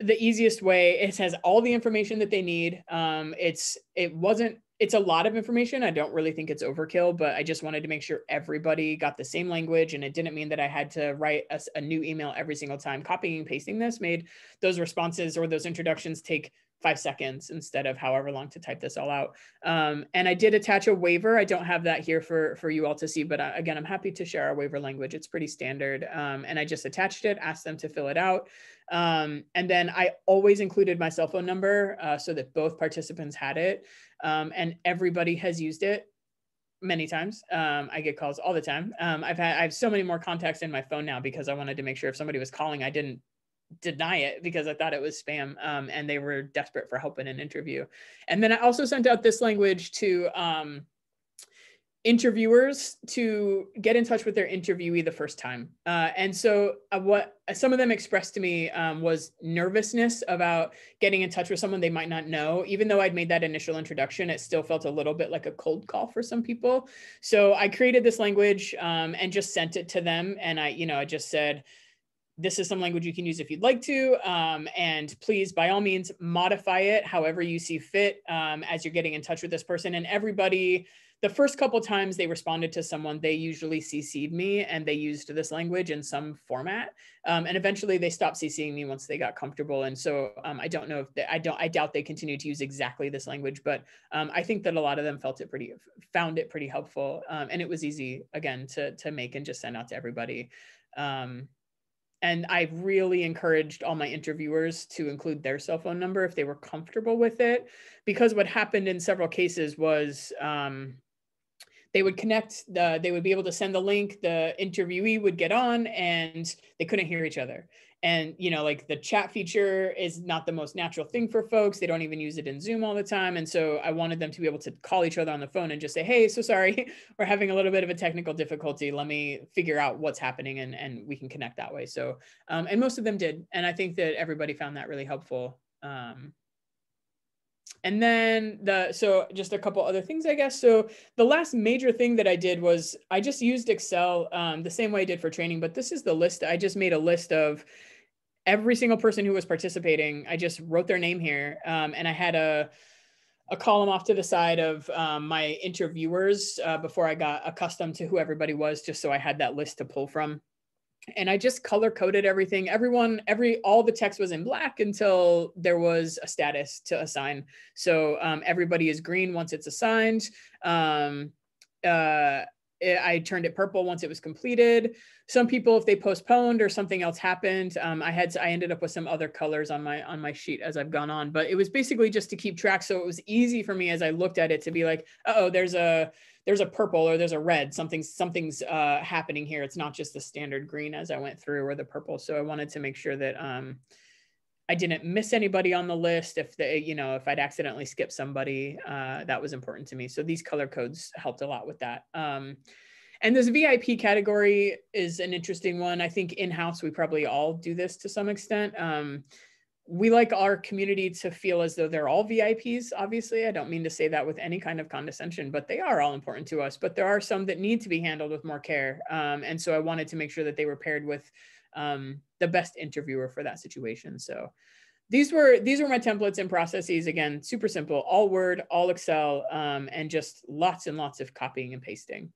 the easiest way. It has all the information that they need. Um, it's it wasn't it's a lot of information. I don't really think it's overkill, but I just wanted to make sure everybody got the same language. And it didn't mean that I had to write a, a new email every single time. Copying and pasting this made those responses or those introductions take five seconds instead of however long to type this all out. Um, and I did attach a waiver. I don't have that here for, for you all to see, but I, uh, again, I'm happy to share our waiver language. It's pretty standard. Um, and I just attached it, asked them to fill it out. Um, and then I always included my cell phone number uh, so that both participants had it. Um, and everybody has used it many times. Um, I get calls all the time. Um, I've had I have so many more contacts in my phone now because I wanted to make sure if somebody was calling, I didn't deny it because I thought it was spam um, and they were desperate for help in an interview. And then I also sent out this language to um, interviewers to get in touch with their interviewee the first time. Uh, and so uh, what some of them expressed to me um, was nervousness about getting in touch with someone they might not know. Even though I'd made that initial introduction, it still felt a little bit like a cold call for some people. So I created this language um, and just sent it to them. And I, you know, I just said, this is some language you can use if you'd like to. Um, and please, by all means, modify it however you see fit um, as you're getting in touch with this person. And everybody, the first couple times they responded to someone, they usually CC'd me and they used this language in some format. Um, and eventually they stopped CCing me once they got comfortable. And so um, I don't know if they, I don't, I doubt they continue to use exactly this language, but um, I think that a lot of them felt it pretty, found it pretty helpful. Um, and it was easy again to, to make and just send out to everybody. Um, and I really encouraged all my interviewers to include their cell phone number if they were comfortable with it. Because what happened in several cases was um, they would connect, the, they would be able to send the link, the interviewee would get on, and they couldn't hear each other and you know like the chat feature is not the most natural thing for folks. They don't even use it in zoom all the time. And so i wanted them to be able to call each other on the phone and just say hey so sorry we're having a little bit of a technical difficulty. Let me figure out what's happening and, and we can connect that way. So um, and most of them did. And i think that everybody found that really helpful. Um, and then the so just a couple other things i guess. So the last major thing that i did was i just used excel um, the same way i did for training but this is the list. I just made a list of every single person who was participating, I just wrote their name here, um, and I had a a column off to the side of um, my interviewers uh, before I got accustomed to who everybody was, just so I had that list to pull from. And I just color coded everything. Everyone, every all the text was in black until there was a status to assign. So um, everybody is green once it's assigned. Um, uh, I turned it purple once it was completed. Some people, if they postponed or something else happened, um, I had I ended up with some other colors on my on my sheet as I've gone on. But it was basically just to keep track, so it was easy for me as I looked at it to be like, oh, there's a there's a purple or there's a red. Something's something's uh, happening here. It's not just the standard green as I went through or the purple. So I wanted to make sure that um, I didn't miss anybody on the list. If they, you know, if I'd accidentally skipped somebody, uh, that was important to me. So these color codes helped a lot with that. Um, and this VIP category is an interesting one. I think in-house, we probably all do this to some extent. Um, we like our community to feel as though they're all VIPs. Obviously, I don't mean to say that with any kind of condescension, but they are all important to us. But there are some that need to be handled with more care. Um, and so I wanted to make sure that they were paired with um, the best interviewer for that situation. So these were these were my templates and processes. Again, super simple, all Word, all Excel, um, and just lots and lots of copying and pasting.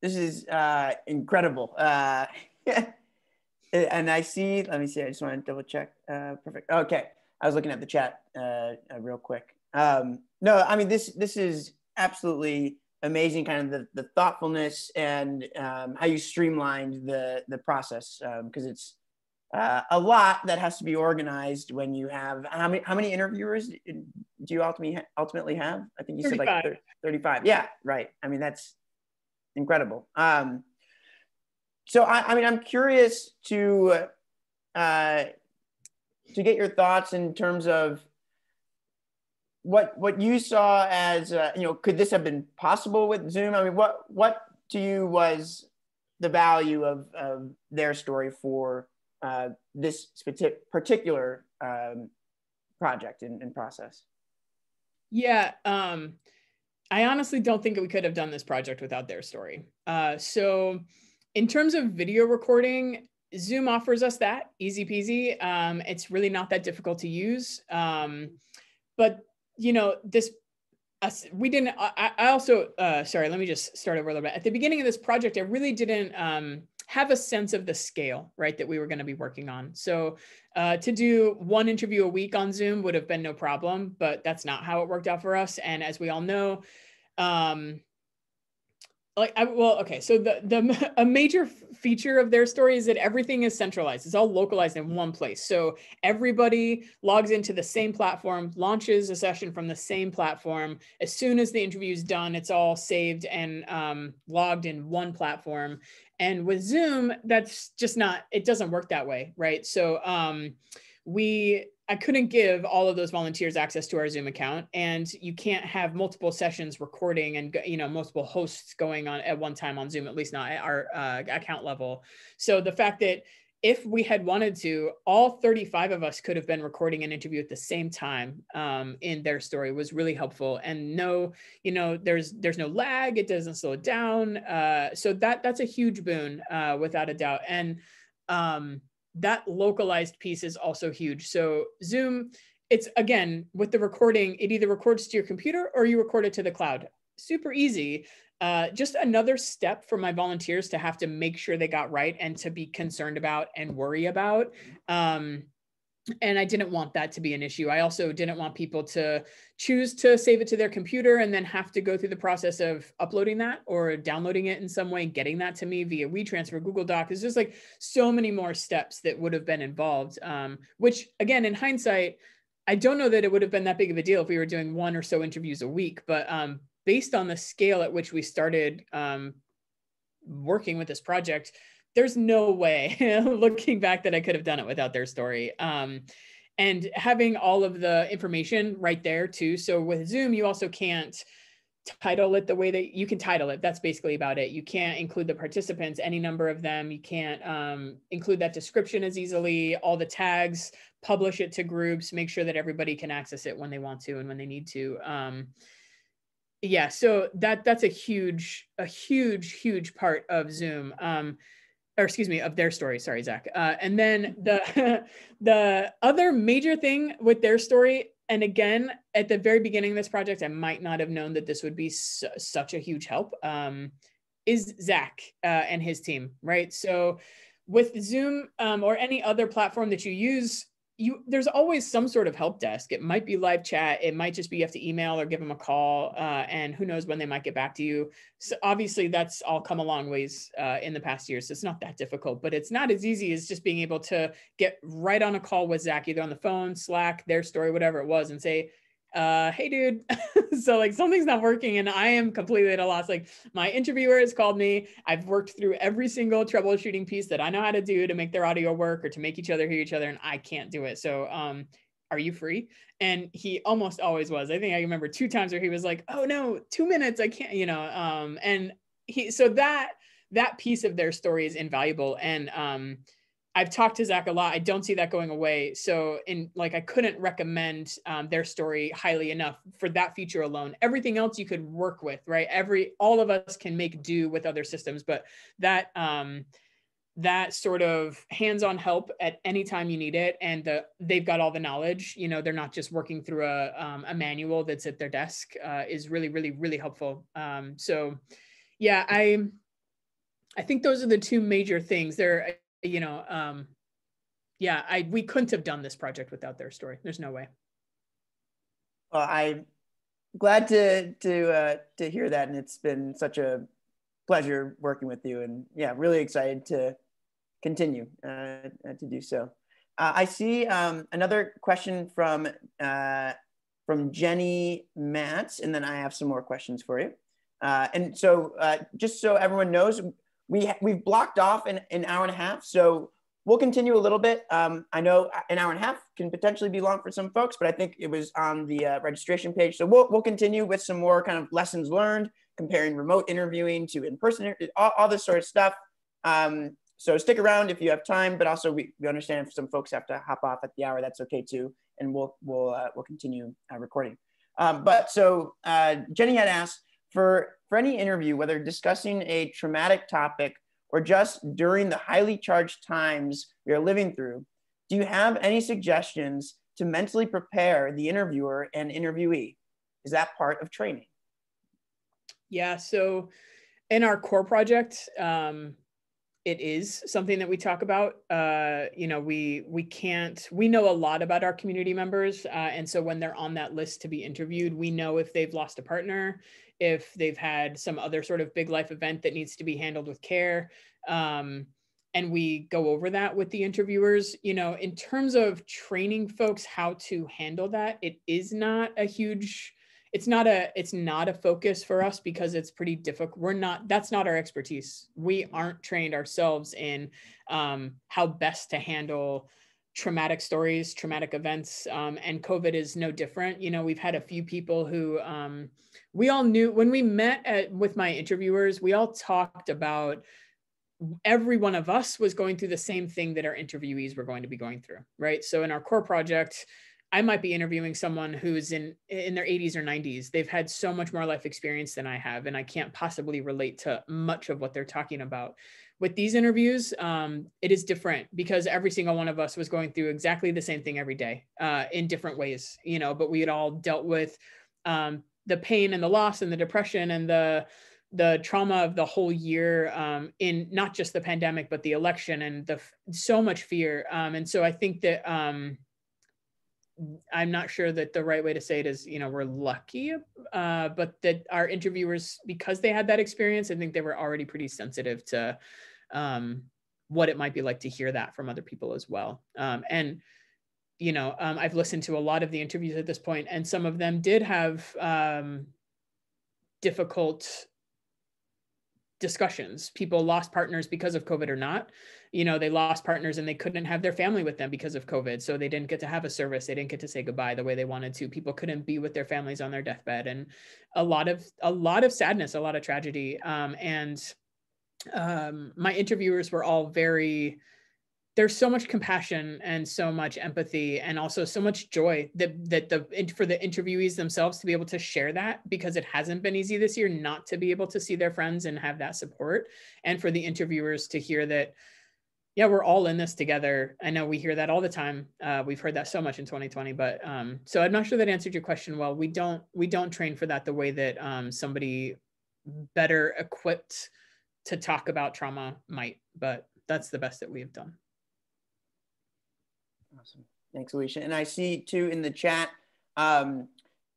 This is uh, incredible. Uh, and I see, let me see, I just want to double check. Uh, perfect. Okay. I was looking at the chat uh, uh, real quick. Um, no, I mean, this, this is absolutely amazing kind of the, the thoughtfulness and um, how you streamlined the, the process because um, it's uh, a lot that has to be organized when you have how many how many interviewers do you ultimately ultimately have? I think you 35. said like 35. Yeah, right. I mean that's incredible. Um, so I, I mean I'm curious to uh, to get your thoughts in terms of what what you saw as uh, you know could this have been possible with Zoom? I mean what what to you was the value of, of TheirStory for uh, this particular um, project and, process? Yeah, um, I honestly don't think we could have done this project without TheirStory. Uh, so, in terms of video recording, Zoom offers us that easy peasy. Um, it's really not that difficult to use. Um, but you know, this we didn't. I, I also uh, sorry. Let me just start over a little bit. At the beginning of this project, I really didn't um, have a sense of the scale, right, that we were going to be working on. So uh, to do one interview a week on Zoom would have been no problem, but that's not how it worked out for us. And as we all know, um, like I, well okay so the the a major feature of TheirStory is that everything is centralized. It's all localized in one place. So everybody logs into the same platform launches a session from the same platform. As soon as the interview is done it's all saved and um, logged in one platform. And with zoom that's just not it doesn't work that way right? So um, we I couldn't give all of those volunteers access to our Zoom account, and you can't have multiple sessions recording and you know multiple hosts going on at one time on Zoom, at least not at our uh, account level. So the fact that if we had wanted to, all 35 of us could have been recording an interview at the same time um, in TheirStory was really helpful. And no, you know, there's there's no lag; it doesn't slow it down. Uh, so that that's a huge boon, uh, without a doubt. And um, that localized piece is also huge. So Zoom, it's again with the recording, it either records to your computer or you record it to the cloud. Super easy. Uh, just another step for my volunteers to have to make sure they got right and to be concerned about and worry about. Um, and I didn't want that to be an issue. I also didn't want people to choose to save it to their computer and then have to go through the process of uploading that or downloading it in some way, getting that to me via WeTransfer, Google Doc. It's just like so many more steps that would have been involved. Um, which, again, in hindsight, I don't know that it would have been that big of a deal if we were doing one or so interviews a week. But um, based on the scale at which we started um, working with this project, there's no way looking back that I could have done it without TheirStory. Um, and having all of the information right there too. So with Zoom, you also can't title it the way that you can title it. That's basically about it. You can't include the participants, any number of them. You can't um, include that description as easily, all the tags, publish it to groups, make sure that everybody can access it when they want to and when they need to. Um, yeah, so that that's a huge, a huge, huge part of Zoom. Um, or excuse me, of TheirStory. Sorry, Zach. Uh, and then the the other major thing with TheirStory, and again, at the very beginning of this project, I might not have known that this would be su- such a huge help. Um, is Zach uh, and his team, right? So with Zoom um, or any other platform that you use, you there's always some sort of help desk. It might be live chat. It might just be you have to email or give them a call, uh, and who knows when they might get back to you. So obviously, that's all come a long ways uh, in the past years. So it's not that difficult, but it's not as easy as just being able to get right on a call with Zach, either on the phone, Slack, TheirStory, whatever it was, and say, uh, hey dude, so like something's not working and I am completely at a loss. Like my interviewer has called me. I've worked through every single troubleshooting piece that I know how to do to make their audio work or to make each other hear each other, and I can't do it. So um are you free? And he almost always was. I think I remember two times where he was like, oh no, two minutes, I can't, you know. Um, and he so that that piece of TheirStory is invaluable. And um I've talked to Zach a lot. I don't see that going away. So, in like, I couldn't recommend um, TheirStory highly enough for that feature alone. Everything else you could work with, right? Every all of us can make do with other systems, but that um, that sort of hands-on help at any time you need it, and the, they've got all the knowledge. You know, they're not just working through a um, a manual that's at their desk. Uh, is really, really, really helpful. Um, so, yeah, I. I think those are the two major things. There, you know, um, yeah, I we couldn't have done this project without TheirStory. There's no way. Well, I'm glad to to uh, to hear that, and it's been such a pleasure working with you, and yeah, really excited to continue uh, to do so. Uh, I see um, another question from uh, from Jenny Matz, and then I have some more questions for you. Uh, and so, uh, just so everyone knows, we we've blocked off an, an hour and a half, so we'll continue a little bit. Um, I know an hour and a half can potentially be long for some folks, but I think it was on the uh, registration page, so we'll we'll continue with some more kind of lessons learned, comparing remote interviewing to in person, all, all this sort of stuff. Um, so stick around if you have time, but also we, we understand if some folks have to hop off at the hour, that's okay too. And we'll, we'll, uh, we'll continue uh, recording. Um, but so uh, Jenny had asked for, for any interview, whether discussing a traumatic topic or just during the highly charged times we are living through, do you have any suggestions to mentally prepare the interviewer and interviewee? Is that part of training? Yeah, so in our core project, um, it is something that we talk about uh, you know we we can't we know a lot about our community members uh, and so when they're on that list to be interviewed we know if they've lost a partner if they've had some other sort of big life event that needs to be handled with care um, and we go over that with the interviewers. You know in terms of training folks how to handle that it is not a huge it's not a it's not a focus for us because it's pretty difficult we're not that's not our expertise. We aren't trained ourselves in um, how best to handle traumatic stories traumatic events um, and covid is no different you know we've had a few people who um, we all knew when we met at, with my interviewers we all talked about every one of us was going through the same thing that our interviewees were going to be going through right so in our core project I might be interviewing someone who's in in their 80s or 90s. They've had so much more life experience than I have, and I can't possibly relate to much of what they're talking about. With these interviews, um, it is different because every single one of us was going through exactly the same thing every day uh, in different ways, you know. But we had all dealt with um, the pain and the loss and the depression and the the trauma of the whole year um, in not just the pandemic but the election and the so much fear um, and so i think that um, I'm not sure that the right way to say it is, you know, we're lucky, uh, but that our interviewers, because they had that experience, I think they were already pretty sensitive to um, what it might be like to hear that from other people as well. Um, and, you know, um, I've listened to a lot of the interviews at this point, and some of them did have um, difficult discussions. People lost partners because of COVID or not. You know they lost partners and they couldn't have their family with them because of covid. So they didn't get to have a service. They didn't get to say goodbye the way they wanted to. People couldn't be with their families on their deathbed. And a lot of a lot of sadness a lot of tragedy. Um, and um, my interviewers were all very there's so much compassion and so much empathy and also so much joy that that the for the interviewees themselves to be able to share that because it hasn't been easy this year not to be able to see their friends and have that support and for the interviewers to hear that yeah, we're all in this together. I know we hear that all the time. Uh, we've heard that so much in 2020, but um, so I'm not sure that answered your question well. We don't we don't train for that the way that um, somebody better equipped to talk about trauma might, but that's the best that we have done. Awesome, thanks, Alicia. And I see too in the chat, um,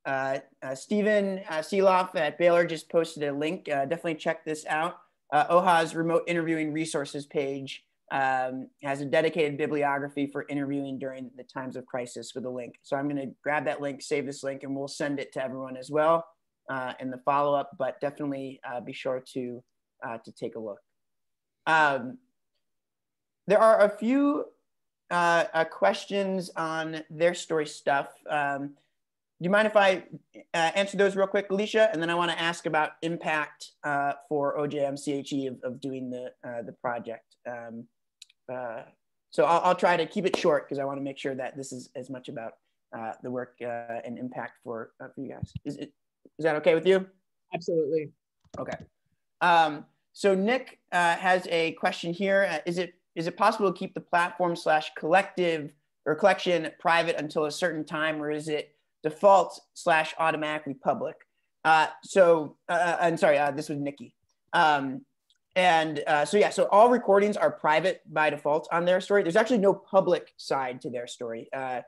uh, uh, Steven uh, Sielaff at Baylor just posted a link. Uh, definitely check this out. Uh, OHA's remote interviewing resources page um, has a dedicated bibliography for interviewing during the times of crisis with a link. So I'm going to grab that link, save this link, and we'll send it to everyone as well uh, in the follow up. But definitely uh, be sure to uh, to take a look. Um, there are a few uh, uh, questions on TheirStory stuff. Um, do you mind if I uh, answer those real quick, Alicia? And then I want to ask about impact for OJMCHE of, of doing the the project. Um, uh, so I'll, I'll, try to keep it short because I want to make sure that this is as much about uh, the work uh, and impact for uh, for you guys. Is it is that okay with you? Absolutely. Okay. Um, so Nick uh, has a question here. Uh, is it is it possible to keep the platform slash collective or collection private until a certain time, or is it default slash automatically public? so I'm sorry, this was Nikki. Um, and uh, so yeah, so all recordings are private by default on TheirStory. There's actually no public side to TheirStory. Uh,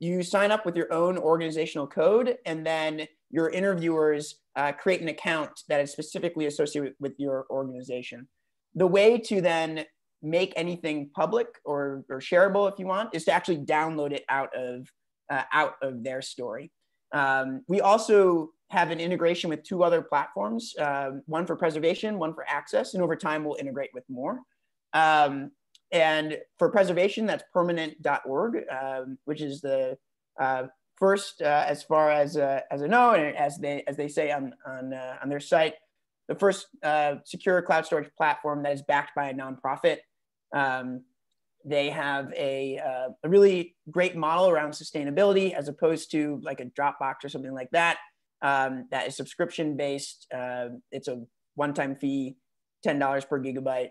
you sign up with your own organizational code, and then your interviewers uh, create an account that is specifically associated with your organization. The way to then make anything public or, or shareable if you want is to actually download it out of uh, out of TheirStory. Um, we also have an integration with two other platforms, uh, one for preservation, one for access, and over time we'll integrate with more. Um, and for preservation, that's permanent.org, um, which is the uh, first, uh, as far as uh, as I know, and as they as they say on on uh, on their site, the first uh, secure cloud storage platform that is backed by a nonprofit. Um, they have a, uh, a really great model around sustainability as opposed to like a Dropbox or something like that. Um, that is subscription based. Uh, it's a one time fee, $10 per gigabyte,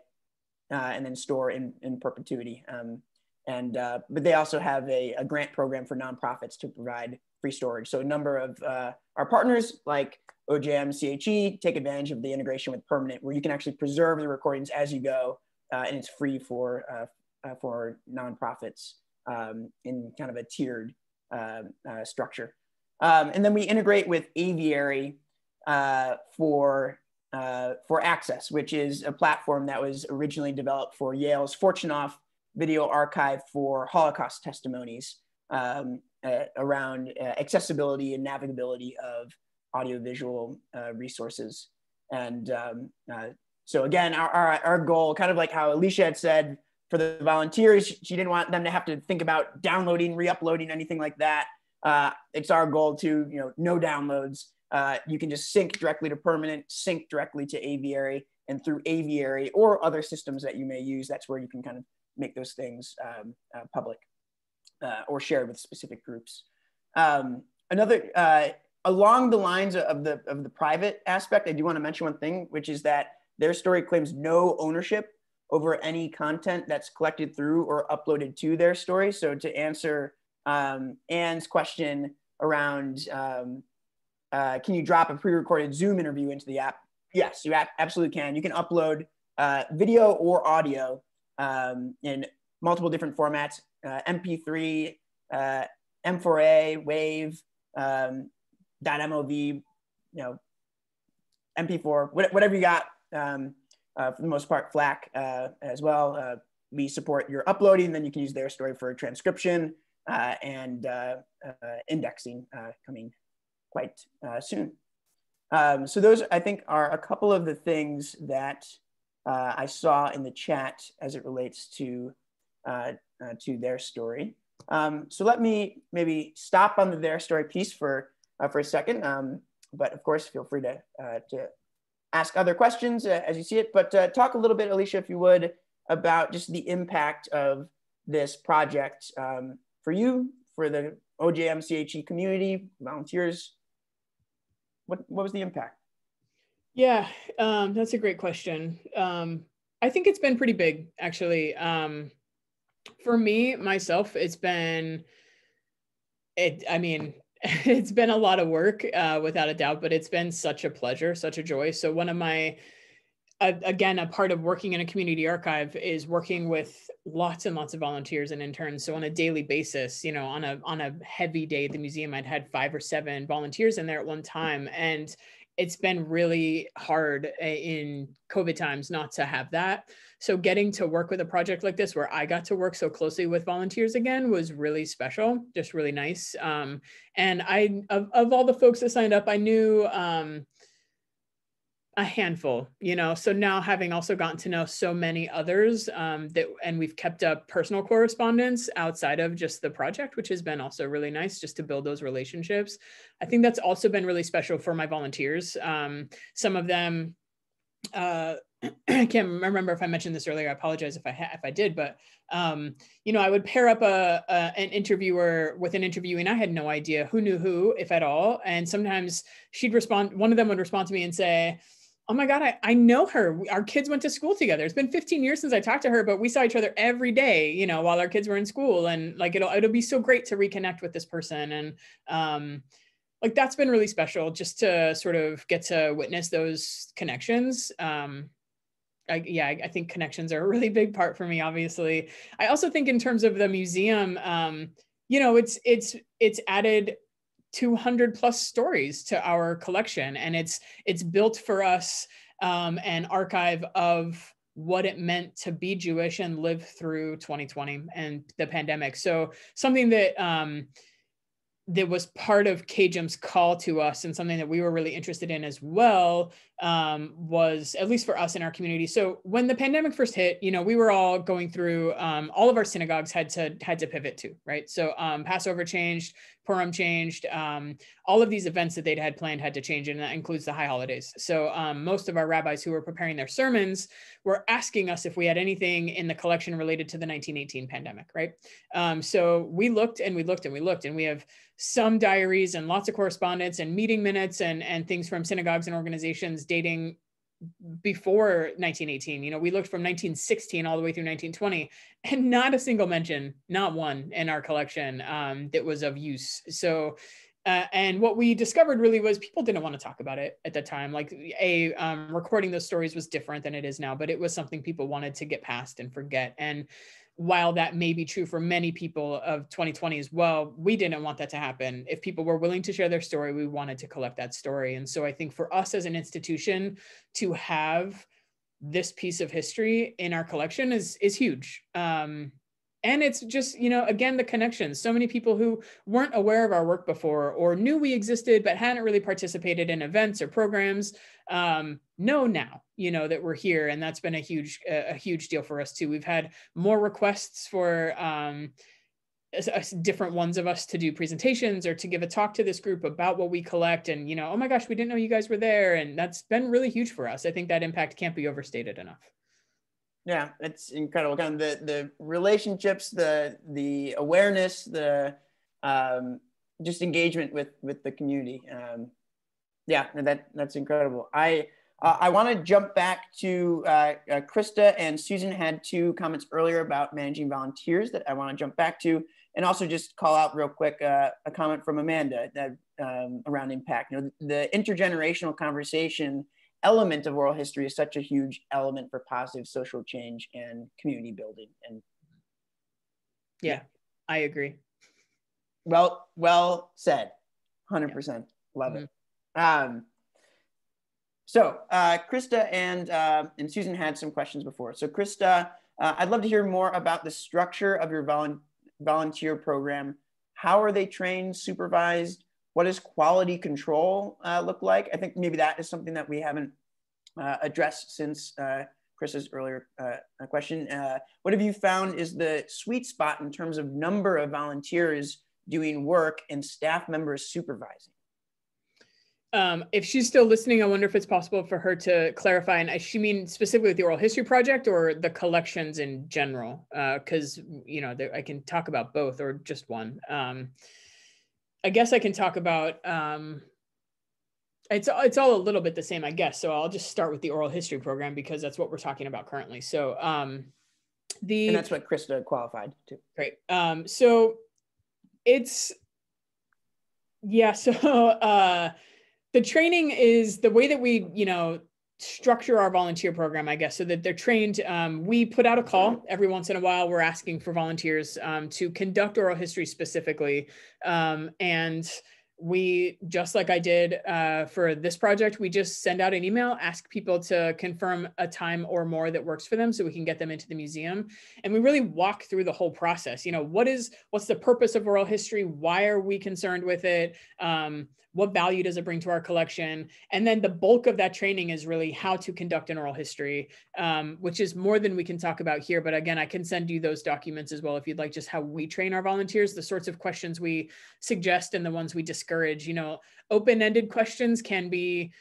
and then store in, in perpetuity. Um, and uh, but they also have a, a, grant program for nonprofits to provide free storage. So a number of uh, our partners like OJMCHE take advantage of the integration with Permanent, where you can actually preserve the recordings as you go, uh, and it's free for uh, uh, for nonprofits um, in kind of a tiered uh, structure. Um, and then we integrate with Aviary for for Access, which is a platform that was originally developed for Yale's Fortunoff video archive for Holocaust testimonies um, uh, around uh, accessibility and navigability of audiovisual uh, resources. And um, uh, so again, our, our, our, goal, kind of like how Alicia had said for the volunteers, she didn't want them to have to think about downloading, re-uploading, anything like that. Uh, it's our goal to, you know, no downloads. Uh, you can just sync directly to permanent, sync directly to aviary and through aviary or other systems that you may use. That's where you can kind of make those things um, uh, public uh, or shared with specific groups. Um, another, uh, along the lines of the, of the private aspect, I do want to mention one thing, which is that TheirStory claims no ownership over any content that's collected through or uploaded to TheirStory. So to answer um, Anne's question around, um, uh, can you drop a pre-recorded Zoom interview into the app? Yes, you absolutely can. You can upload uh, video or audio um, in multiple different formats, uh, MP3, uh, M4A, WAVE, um, .mov, you know, MP4, whatever you got, um, uh, for the most part, FLAC uh, as well. Uh, we support your uploading, then you can use TheirStory for transcription uh, and indexing coming quite soon. Um, so those, I think, are a couple of the things that uh, I saw in the chat as it relates to, uh, uh, to TheirStory. Um, so let me maybe stop on the TheirStory piece for, uh, for a second. Um, but of course, feel free to, uh, to ask other questions uh, as you see it. But talk a little bit, Alicia, if you would, about just the impact of this project um, for you, for the OJMCHE community, volunteers. What, what was the impact? Yeah, um, that's a great question. Um, I think it's been pretty big, actually. Um, for me, myself, it's been, it. I mean, it's been a lot of work, uh, without a doubt, but it's been such a pleasure, such a joy. So one of my, uh, again, a part of working in a community archive is working with lots and lots of volunteers and interns. So on a daily basis, you know, on a on a heavy day at the museum, I'd had five or seven volunteers in there at one time, and it's been really hard in COVID times not to have that. So getting to work with a project like this, where I got to work so closely with volunteers again, was really special, just really nice. Um, and I, of, of all the folks that signed up, I knew um, a handful you know so now having also gotten to know so many others um, that and we've kept up personal correspondence outside of just the project which has been also really nice just to build those relationships i think that's also been really special for my volunteers um, some of them uh, I can't remember if I mentioned this earlier. I apologize if I ha- if I did, but um, you know, I would pair up a, a, an interviewer with an interviewee, and I had no idea who knew who, if at all. And sometimes she'd respond. One of them would respond to me and say, oh my god I, I know her. Our kids went to school together. It's been 15 years since i talked to her but we saw each other every day you know while our kids were in school. And like it'll it'll be so great to reconnect with this person. And um like that's been really special just to sort of get to witness those connections. Um I, yeah, I, I think connections are a really big part for me. Obviously, I also think in terms of the museum, um, you know, it's it's it's added 200 plus stories to our collection and it's it's built for us um, an archive of what it meant to be Jewish and live through 2020 and the pandemic. So something that um, that was part of CAJM's call to us and something that we were really interested in as well um, was at least for us in our community. So when the pandemic first hit, you know, we were all going through um, all of our synagogues had to had to pivot to right. So um, Passover changed, Purim changed. Um, all of these events that they'd had planned had to change, and that includes the high holidays. So um, most of our rabbis who were preparing their sermons were asking us if we had anything in the collection related to the 1918 pandemic, right? Um, so we looked and we looked and we looked, and we have some diaries and lots of correspondence and meeting minutes and and things from synagogues and organizations dating before 1918 you know we looked from 1916 all the way through 1920 and not a single mention not one in our collection um, that was of use. So uh, and what we discovered really was people didn't want to talk about it at the time. Like a um, recording those stories was different than it is now but it was something people wanted to get past and forget. And while that may be true for many people of 2020 as well, we didn't want that to happen. If people were willing to share their story, we wanted to collect that story. And so I think for us as an institution to have this piece of history in our collection is is huge. Um, and it's just you know again the connections so many people who weren't aware of our work before or knew we existed but hadn't really participated in events or programs um, know now you know that we're here. And that's been a huge a huge deal for us too. We've had more requests for um, different ones of us to do presentations or to give a talk to this group about what we collect. And you know oh my gosh we didn't know you guys were there. And that's been really huge for us. I think that impact can't be overstated enough yeah, it's incredible. Kind of the the relationships, the the awareness, the um, just engagement with with the community. Um, yeah, that that's incredible. I uh, I want to jump back to uh, uh, Krista and Susan had two comments earlier about managing volunteers that I want to jump back to, and also just call out real quick uh, a comment from Amanda that um, around impact. You know, the intergenerational conversation element of oral history is such a huge element for positive social change and community building and yeah, yeah. i agree well well said 100% yeah. love mm-hmm. it um, so uh, krista and uh, and susan had some questions before so krista uh, i'd love to hear more about the structure of your volu- volunteer program how are they trained supervised what does quality control uh, look like? I think maybe that is something that we haven't uh, addressed since uh, Chris's earlier uh, question. Uh, what have you found is the sweet spot in terms of number of volunteers doing work and staff members supervising? Um, if she's still listening, I wonder if it's possible for her to clarify. And she mean specifically with the oral history project or the collections in general? Because uh, you know, I can talk about both or just one. Um, I guess I can talk about um, it's it's all a little bit the same, I guess. So I'll just start with the oral history program because that's what we're talking about currently. So um, the and that's what Krista qualified to. Great. Um, so it's yeah. So uh, the training is the way that we you know structure our volunteer program, I guess, so that they're trained. Um, we put out a call every once in a while. We're asking for volunteers um, to conduct oral history specifically. Um, and we, just like I did uh, for this project, we just send out an email, ask people to confirm a time or more that works for them so we can get them into the museum. And we really walk through the whole process. You know, what is, what's the purpose of oral history? Why are we concerned with it? What value does it bring to our collection and then the bulk of that training is really how to conduct an oral history um, which is more than we can talk about here but again i can send you those documents as well if you'd like just how we train our volunteers the sorts of questions we suggest and the ones we discourage you know open-ended questions can be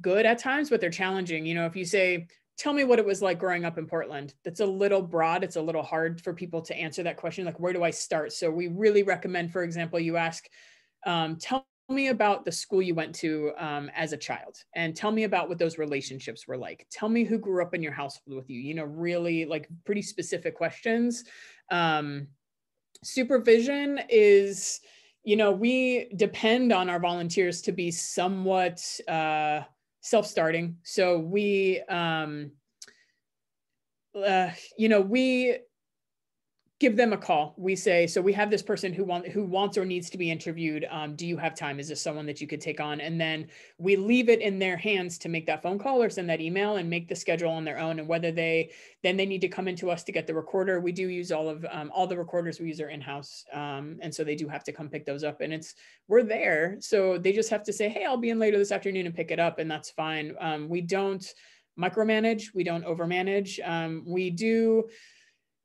good at times but they're challenging you know if you say tell me what it was like growing up in Portland. That's a little broad. It's a little hard for people to answer that question. Like, where do I start? So, we really recommend, for example, you ask, um, tell me about the school you went to um, as a child and tell me about what those relationships were like. Tell me who grew up in your household with you you know really like pretty specific questions. Um, supervision is you know we depend on our volunteers to be somewhat uh, self-starting. So we um, uh, you know we give them a call. We say, so we have this person who want who wants or needs to be interviewed. Um, do you have time? Is this someone that you could take on? And then we leave it in their hands to make that phone call or send that email and make the schedule on their own. And whether they then they need to come into us to get the recorder. We do use all of um, all the recorders we use are in house, um, and so they do have to come pick those up. And it's we're there, so they just have to say, hey, I'll be in later this afternoon and pick it up, and that's fine. Um, we don't micromanage. We don't overmanage. Um, we do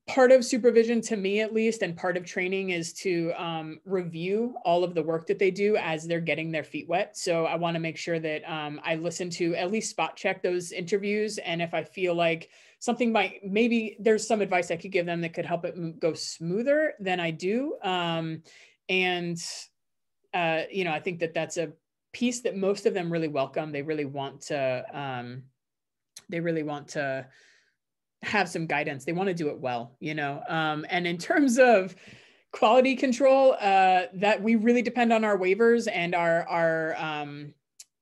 part of supervision to me at least and part of training is to um, review all of the work that they do as they're getting their feet wet. So i want to make sure that um, i listen to at least spot check those interviews and if i feel like something might maybe there's some advice i could give them that could help it go smoother than i do. Um, and uh, you know i think that that's a piece that most of them really welcome. They really want to um, they really want to have some guidance. They want to do it well, you know. Um, and in terms of quality control, uh, that we really depend on our waivers and our our um,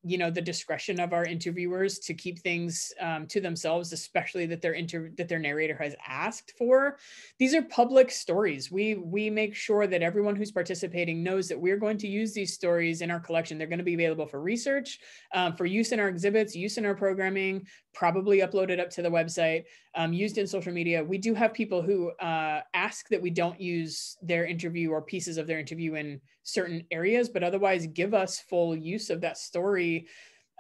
you know the discretion of our interviewers to keep things um, to themselves especially that their inter that their narrator has asked for these are public stories we we make sure that everyone who's participating knows that we're going to use these stories in our collection they're going to be available for research um, for use in our exhibits use in our programming probably uploaded up to the website um, used in social media we do have people who uh, ask that we don't use their interview or pieces of their interview in certain areas, but otherwise give us full use of that story.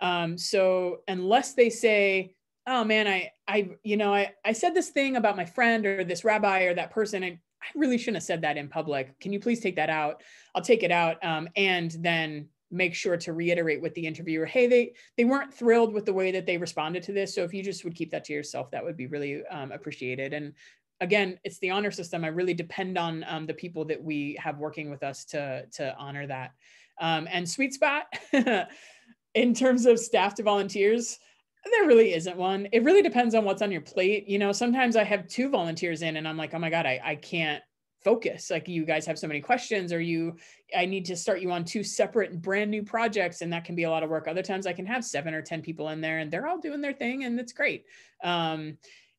Um, so unless they say, oh man, I, I, you know, I, I said this thing about my friend or this rabbi or that person, and I really shouldn't have said that in public. Can you please take that out? I'll take it out. Um, and then make sure to reiterate with the interviewer, hey, they they weren't thrilled with the way that they responded to this. So if you just would keep that to yourself, that would be really um, appreciated. And again, it's the honor system. I really depend on um, the people that we have working with us to, to honor that. Um, and sweet spot, in terms of staff to volunteers, there really isn't one. It really depends on what's on your plate. You know, sometimes I have two volunteers in and I'm like, oh my God, I, I can't focus. Like you guys have so many questions or you, I need to start you on two separate brand new projects and that can be a lot of work. Other times I can have seven or 10 people in there and they're all doing their thing and it's great. Um,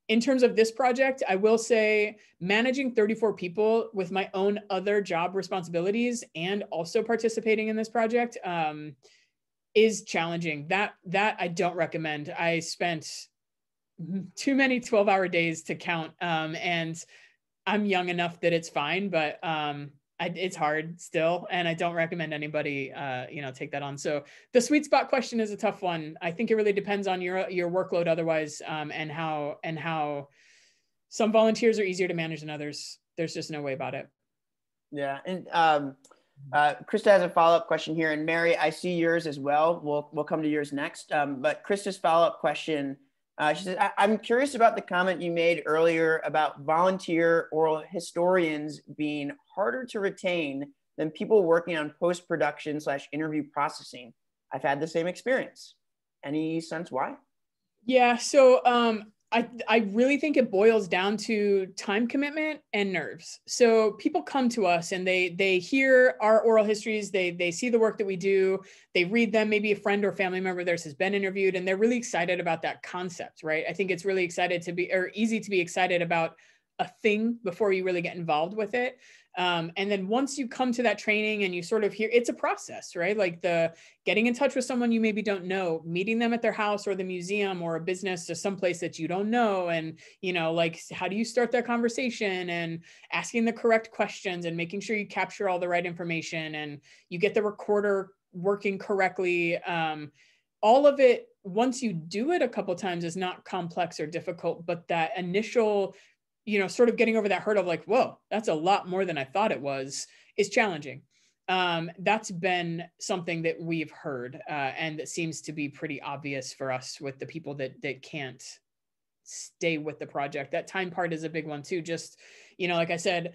in terms of this project, I will say managing 34 people with my own other job responsibilities and also participating in this project um, is challenging. That that I don't recommend. I spent too many 12 hour days to count um, and I'm young enough that it's fine, but um, I, it's hard still, and I don't recommend anybody, uh, you know, take that on. So the sweet spot question is a tough one. I think it really depends on your your workload, otherwise, um, and how and how some volunteers are easier to manage than others. There's just no way about it. Yeah, and um, uh, Krista has a follow up question here, and Mary, I see yours as well. We'll we'll come to yours next. Um, but Krista's follow up question uh, she says, I- am curious about the comment you made earlier about volunteer oral historians being harder to retain than people working on post production slash interview processing. I've had the same experience. Any sense why? Yeah, so um, I, I really think it boils down to time commitment and nerves. So people come to us and they they hear our oral histories, they they see the work that we do, they read them, maybe a friend or family member of theirs has been interviewed, and they're really excited about that concept, right? I think it's really excited to be or easy to be excited about a thing before you really get involved with it. Um, and then once you come to that training and you sort of hear it's a process right? Like the getting in touch with someone you maybe don't know meeting them at their house or the museum or a business or someplace that you don't know and you know like how do you start that conversation and asking the correct questions and making sure you capture all the right information and you get the recorder working correctly. Um, all of it once you do it a couple times is not complex or difficult but that initial you know, sort of getting over that hurdle of like, whoa, that's a lot more than I thought it was, is challenging. Um, that's been something that we've heard, uh, and that seems to be pretty obvious for us with the people that that can't stay with the project. That time part is a big one too. Just, you know, like I said,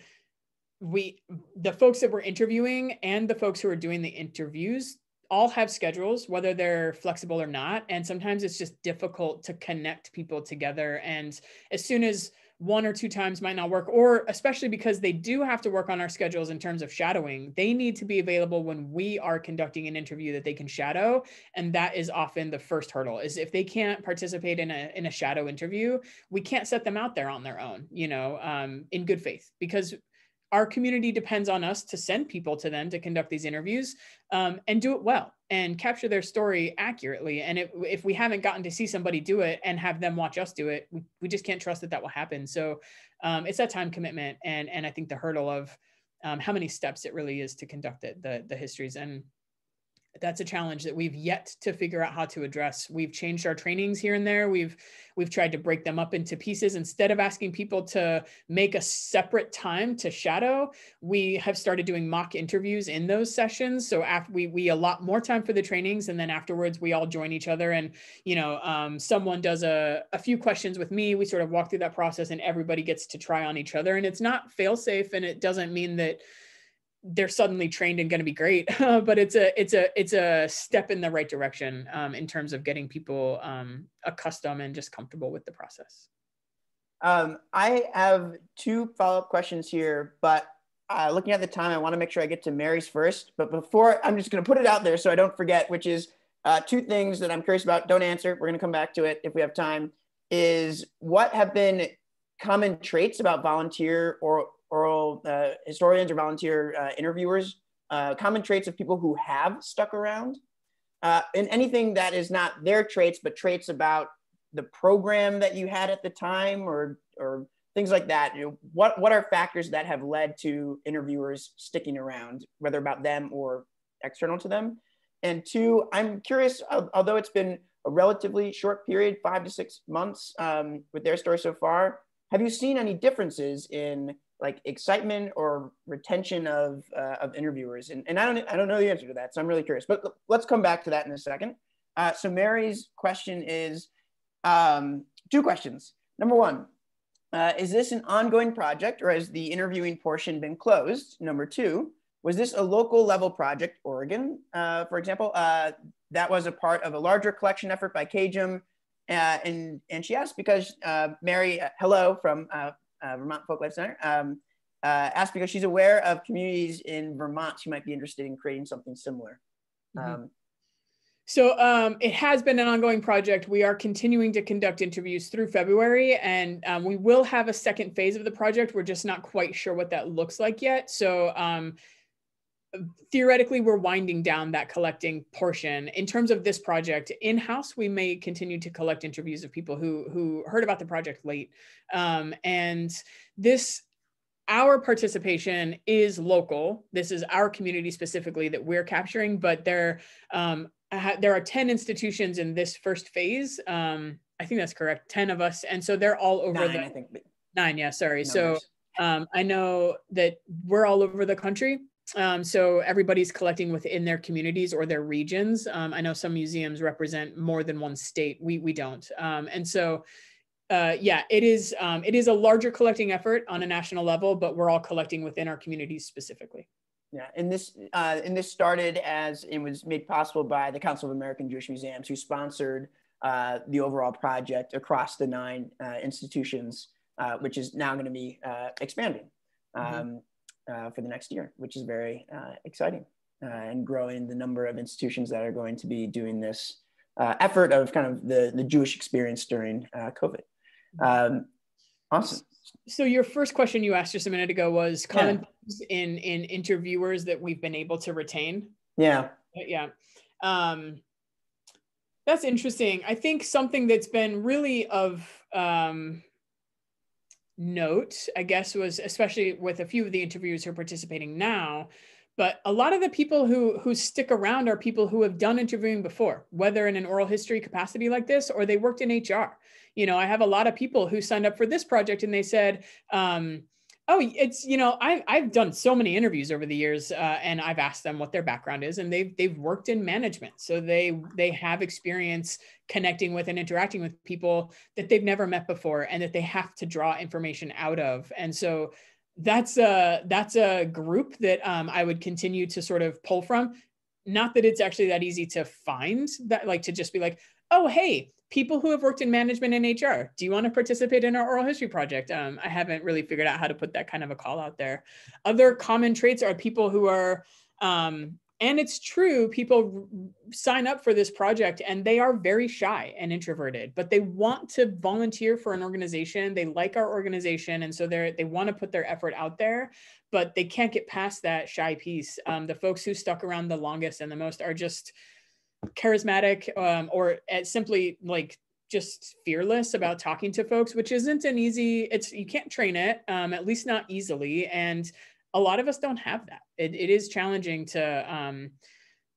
we the folks that we're interviewing and the folks who are doing the interviews all have schedules, whether they're flexible or not. And sometimes it's just difficult to connect people together. And as soon as one or two times might not work, or especially because they do have to work on our schedules in terms of shadowing, they need to be available when we are conducting an interview that they can shadow. And that is often the first hurdle is if they can't participate in a, in a shadow interview, we can't set them out there on their own, you know, um, in good faith, because our community depends on us to send people to them to conduct these interviews um, and do it well and capture their story accurately. And it, if we haven't gotten to see somebody do it and have them watch us do it, we, we just can't trust that that will happen. So um, it's that time commitment. And, and I think the hurdle of um, how many steps it really is to conduct it, the, the histories. And that's a challenge that we've yet to figure out how to address. We've changed our trainings here and there. We've we've tried to break them up into pieces instead of asking people to make a separate time to shadow. We have started doing mock interviews in those sessions. So after we we allot more time for the trainings, and then afterwards we all join each other. And you know, um, someone does a a few questions with me. We sort of walk through that process, and everybody gets to try on each other. And it's not fail safe, and it doesn't mean that they're suddenly trained and going to be great but it's a it's a it's a step in the right direction um, in terms of getting people um, accustomed and just comfortable with the process. Um, i have two follow-up questions here but uh, looking at the time i want to make sure i get to mary's first but before i'm just going to put it out there so i don't forget which is uh, two things that i'm curious about don't answer we're going to come back to it if we have time is what have been common traits about volunteer or oral uh, historians or volunteer uh, interviewers, uh, common traits of people who have stuck around, uh, and anything that is not their traits, but traits about the program that you had at the time or, or things like that. You know, what, what are factors that have led to interviewers sticking around, whether about them or external to them? And two, I'm curious, although it's been a relatively short period, five to six months um, with TheirStory so far, have you seen any differences in like excitement or retention of uh, of interviewers? And, and I don't I don't know the answer to that, so I'm really curious. But let's come back to that in a second. Uh, so Mary's question is um, two questions. Number one, uh, is this an ongoing project or has the interviewing portion been closed? Number two, was this a local level project, Oregon, uh, for example? Uh, that was a part of a larger collection effort by CAJM. Uh, and, and she asked because uh, Mary, uh, hello from uh, Vermont Folklife Center, um, uh, asked because she's aware of communities in Vermont she might be interested in creating something similar. Mm-hmm. Um, so um, it has been an ongoing project. We are continuing to conduct interviews through February, and um, we will have a second phase of the project. We're just not quite sure what that looks like yet. So um, theoretically, we're winding down that collecting portion. In terms of this project, in house, we may continue to collect interviews of people who who heard about the project late, um, and this our participation is local. This is our community specifically that we're capturing, but there um, there are 10 institutions in this first phase. Um, I think that's correct. 10 of us. And so they're all over nine, the I think. nine. Yeah. Sorry. so um, I know that we're all over the country. Um, so everybody's collecting within their communities or their regions. Um, I know some museums represent more than one state. We we don't. Um, and so, uh, yeah, it is um, it is a larger collecting effort on a national level, but we're all collecting within our communities specifically. Yeah, and this uh, and this started as it was made possible by the Council of American Jewish Museums, who sponsored uh, the overall project across the nine uh, institutions, uh, which is now going to be uh, expanding. Mm-hmm. Um, uh, for the next year, which is very uh, exciting uh, and growing the number of institutions that are going to be doing this uh, effort of kind of the, the Jewish experience during uh, COVID. Um, awesome. So your first question you asked just a minute ago was common yeah. in in interviewers that we've been able to retain. Yeah. Yeah. Um, that's interesting. I think something that's been really of um, note, I guess, was especially with a few of the interviewers who are participating now. But a lot of the people who who stick around are people who have done interviewing before, whether in an oral history capacity like this or they worked in HR. You know, I have a lot of people who signed up for this project and they said, um, Oh, it's you know I've I've done so many interviews over the years, uh, and I've asked them what their background is, and they've they've worked in management, so they they have experience connecting with and interacting with people that they've never met before, and that they have to draw information out of, and so that's a that's a group that um, I would continue to sort of pull from. Not that it's actually that easy to find that, like to just be like, oh, hey, people who have worked in management and HR, do you want to participate in our oral history project? Um, I haven't really figured out how to put that kind of a call out there. Other common traits are people who are, um, and it's true, people sign up for this project and they are very shy and introverted, but they want to volunteer for an organization. They like our organization. And so they're, they want to put their effort out there, but they can't get past that shy piece. Um, the folks who stuck around the longest and the most are just, charismatic um, or simply like just fearless about talking to folks which isn't an easy it's you can't train it um, at least not easily. And a lot of us don't have that. It, it is challenging to um,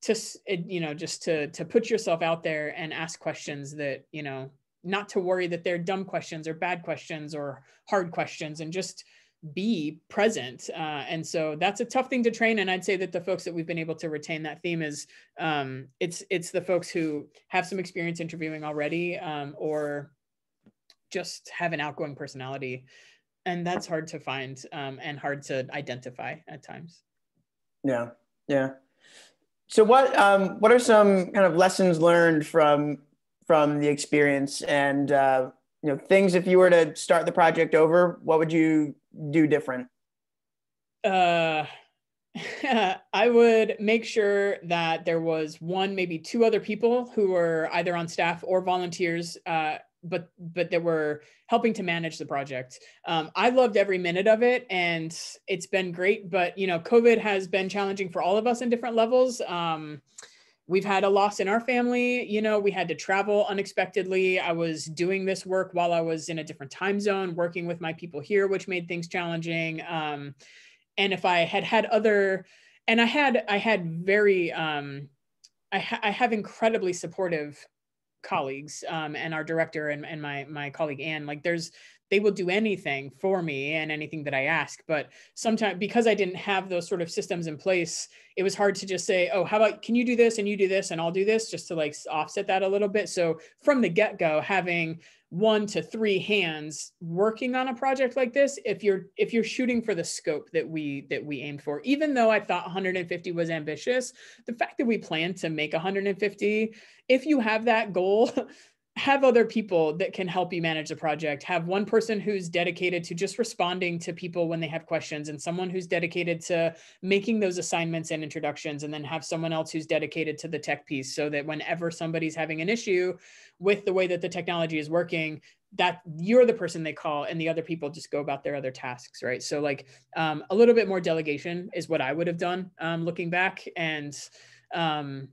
to you know just to to put yourself out there and ask questions that you know not to worry that they're dumb questions or bad questions or hard questions and just be present uh, and so that's a tough thing to train and i'd say that the folks that we've been able to retain that theme is um, it's it's the folks who have some experience interviewing already um, or just have an outgoing personality and that's hard to find um, and hard to identify at times. Yeah yeah. So what um, what are some kind of lessons learned from from the experience? And uh, you know things if you were to start the project over what would you do different? Uh, I would make sure that there was one, maybe two other people who were either on staff or volunteers, uh, but but that were helping to manage the project. Um, I loved every minute of it, and it's been great. But you know, COVID has been challenging for all of us in different levels. Um, we've had a loss in our family you know we had to travel unexpectedly. I was doing this work while i was in a different time zone working with my people here which made things challenging um, and if i had had other and i had i had very um, I, ha- I have incredibly supportive colleagues um, and our director and, and my my colleague Anne like there's they will do anything for me and anything that I ask. But sometimes because I didn't have those sort of systems in place, it was hard to just say, oh, how about can you do this and you do this and I'll do this just to like offset that a little bit. So from the get-go, having one to three hands working on a project like this if you're if you're shooting for the scope that we that we aimed for even though i thought 150 was ambitious the fact that we plan to make 150 if you have that goal have other people that can help you manage the project. Have one person who's dedicated to just responding to people when they have questions and someone who's dedicated to making those assignments and introductions and then have someone else who's dedicated to the tech piece so that whenever somebody's having an issue with the way that the technology is working that you're the person they call and the other people just go about their other tasks right? So like um, a little bit more delegation is what i would have done um, looking back and um,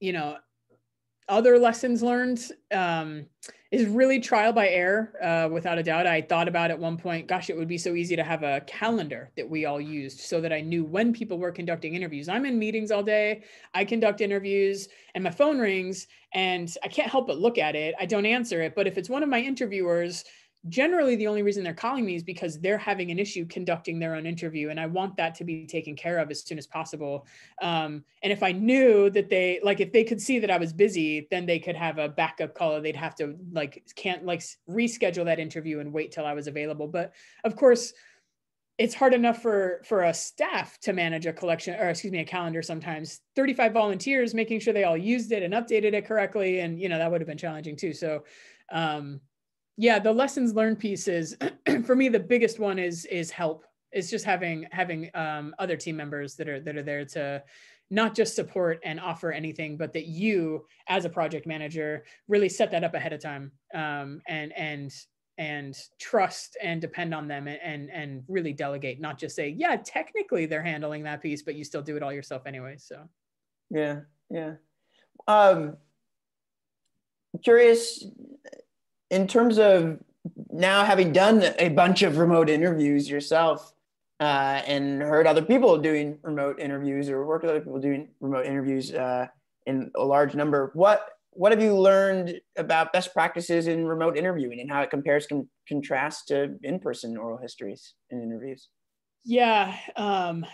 you know other lessons learned um, is really trial by error, uh, without a doubt. I thought about at one point, gosh, it would be so easy to have a calendar that we all used so that I knew when people were conducting interviews. I'm in meetings all day, I conduct interviews, and my phone rings, and I can't help but look at it. I don't answer it, but if it's one of my interviewers, generally the only reason they're calling me is because they're having an issue conducting their own interview and i want that to be taken care of as soon as possible. Um, and if i knew that they like if they could see that i was busy then they could have a backup call they'd have to like can't like reschedule that interview and wait till i was available. But of course it's hard enough for for a staff to manage a collection or excuse me a calendar sometimes. 35 volunteers making sure they all used it and updated it correctly and you know that would have been challenging too. So um, yeah the lessons learned piece is for me the biggest one is is help. It's just having having um, other team members that are that are there to not just support and offer anything but that you as a project manager really set that up ahead of time um, and and and trust and depend on them and, and and really delegate not just say yeah technically they're handling that piece but you still do it all yourself anyway so. Yeah yeah. Um curious in terms of now having done a bunch of remote interviews yourself uh, and heard other people doing remote interviews or worked with other people doing remote interviews uh, in a large number, what what have you learned about best practices in remote interviewing and how it compares con- contrasts to in-person oral histories and interviews? Yeah, um,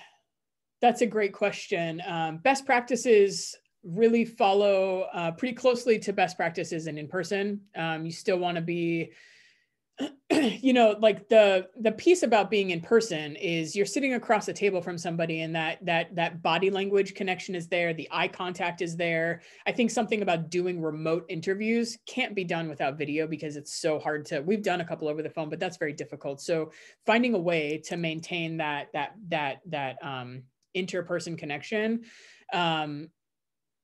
that's a great question. Um, best practices really follow uh, pretty closely to best practices and in person. Um, you still want to be you know like the the piece about being in person is you're sitting across a table from somebody and that that that body language connection is there the eye contact is there i think something about doing remote interviews can't be done without video because it's so hard to we've done a couple over the phone but that's very difficult so finding a way to maintain that that that that um interperson connection um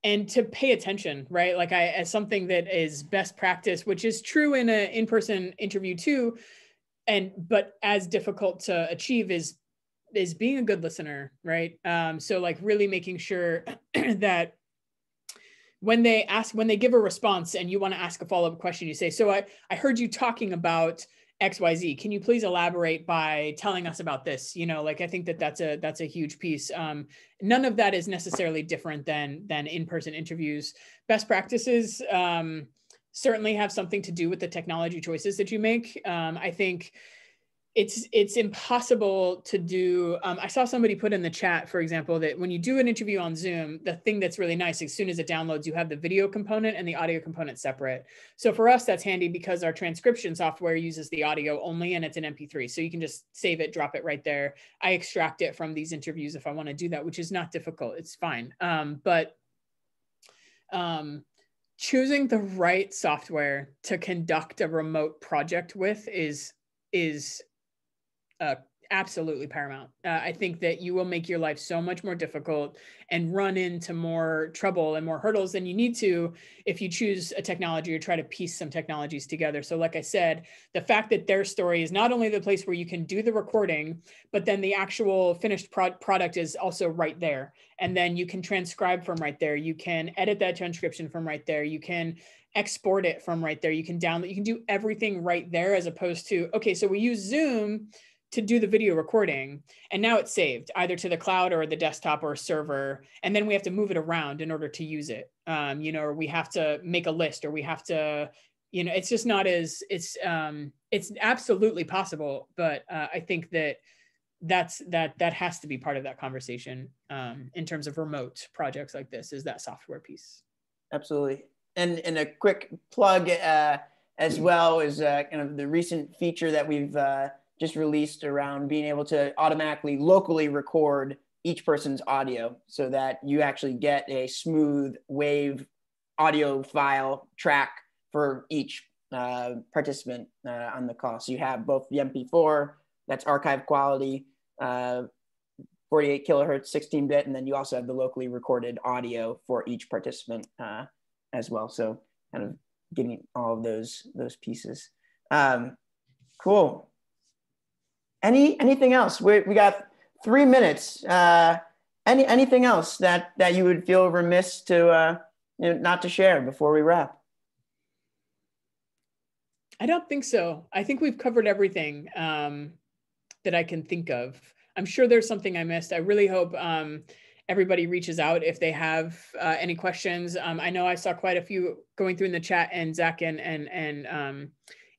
and to pay attention right? Like i as something that is best practice which is true in an in-person interview too and but as difficult to achieve is is being a good listener right? Um so like really making sure that when they ask when they give a response and you want to ask a follow-up question you say so i i heard you talking about xyz can you please elaborate by telling us about this? You know like i think that that's a that's a huge piece. Um, none of that is necessarily different than than in-person interviews. Best practices um, certainly have something to do with the technology choices that you make. Um, i think it's it's impossible to do um, i saw somebody put in the chat for example that when you do an interview on zoom the thing that's really nice as soon as it downloads you have the video component and the audio component separate. So for us that's handy because our transcription software uses the audio only and it's an mp3 so you can just save it drop it right there. I extract it from these interviews if i want to do that which is not difficult it's fine. Um, but um, choosing the right software to conduct a remote project with is is uh, absolutely paramount. Uh, I think that you will make your life so much more difficult and run into more trouble and more hurdles than you need to if you choose a technology or try to piece some technologies together. So, like I said, the fact that TheirStory is not only the place where you can do the recording, but then the actual finished pro- product is also right there. And then you can transcribe from right there. You can edit that transcription from right there. You can export it from right there. You can download, you can do everything right there as opposed to, okay, so we use Zoom to do the video recording and now it's saved either to the cloud or the desktop or server and then we have to move it around in order to use it. Um, you know or we have to make a list or we have to you know it's just not as it's um, it's absolutely possible but uh, i think that that's that that has to be part of that conversation um, in terms of remote projects like this is that software piece. Absolutely. And and a quick plug uh, as well is uh, kind of the recent feature that we've uh, just released around being able to automatically locally record each person's audio so that you actually get a smooth wave audio file track for each uh, participant uh, on the call. So you have both the MP4, that's archive quality, uh, 48 kilohertz, 16 bit, and then you also have the locally recorded audio for each participant uh, as well. So kind of getting all of those those pieces. Um, cool any anything else? We, we got three minutes. Uh, any anything else that that you would feel remiss to uh, you know, not to share before we wrap? I don't think so. I think we've covered everything um, that I can think of. I'm sure there's something I missed. I really hope um, everybody reaches out if they have uh, any questions. Um, I know I saw quite a few going through in the chat, and Zach and and and um,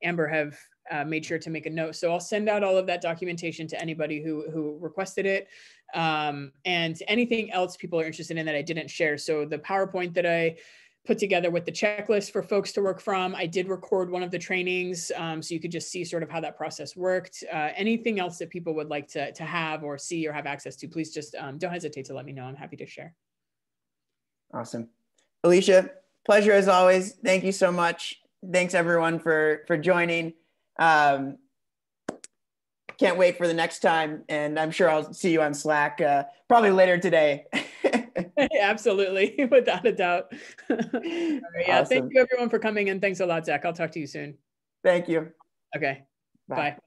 Amber have uh, made sure to make a note. So I'll send out all of that documentation to anybody who, who requested it um, and anything else people are interested in that I didn't share. So the PowerPoint that I put together with the checklist for folks to work from. I did record one of the trainings um, so you could just see sort of how that process worked. Uh, anything else that people would like to, to have or see or have access to, please just um, don't hesitate to let me know. I'm happy to share. Awesome. Alicia, pleasure as always. Thank you so much. Thanks everyone for, for joining. Um, can't wait for the next time, and I'm sure I'll see you on Slack uh, probably later today. Absolutely, without a doubt. yeah, awesome. thank you everyone for coming, and thanks a lot, Zach. I'll talk to you soon. Thank you. Okay, bye. bye.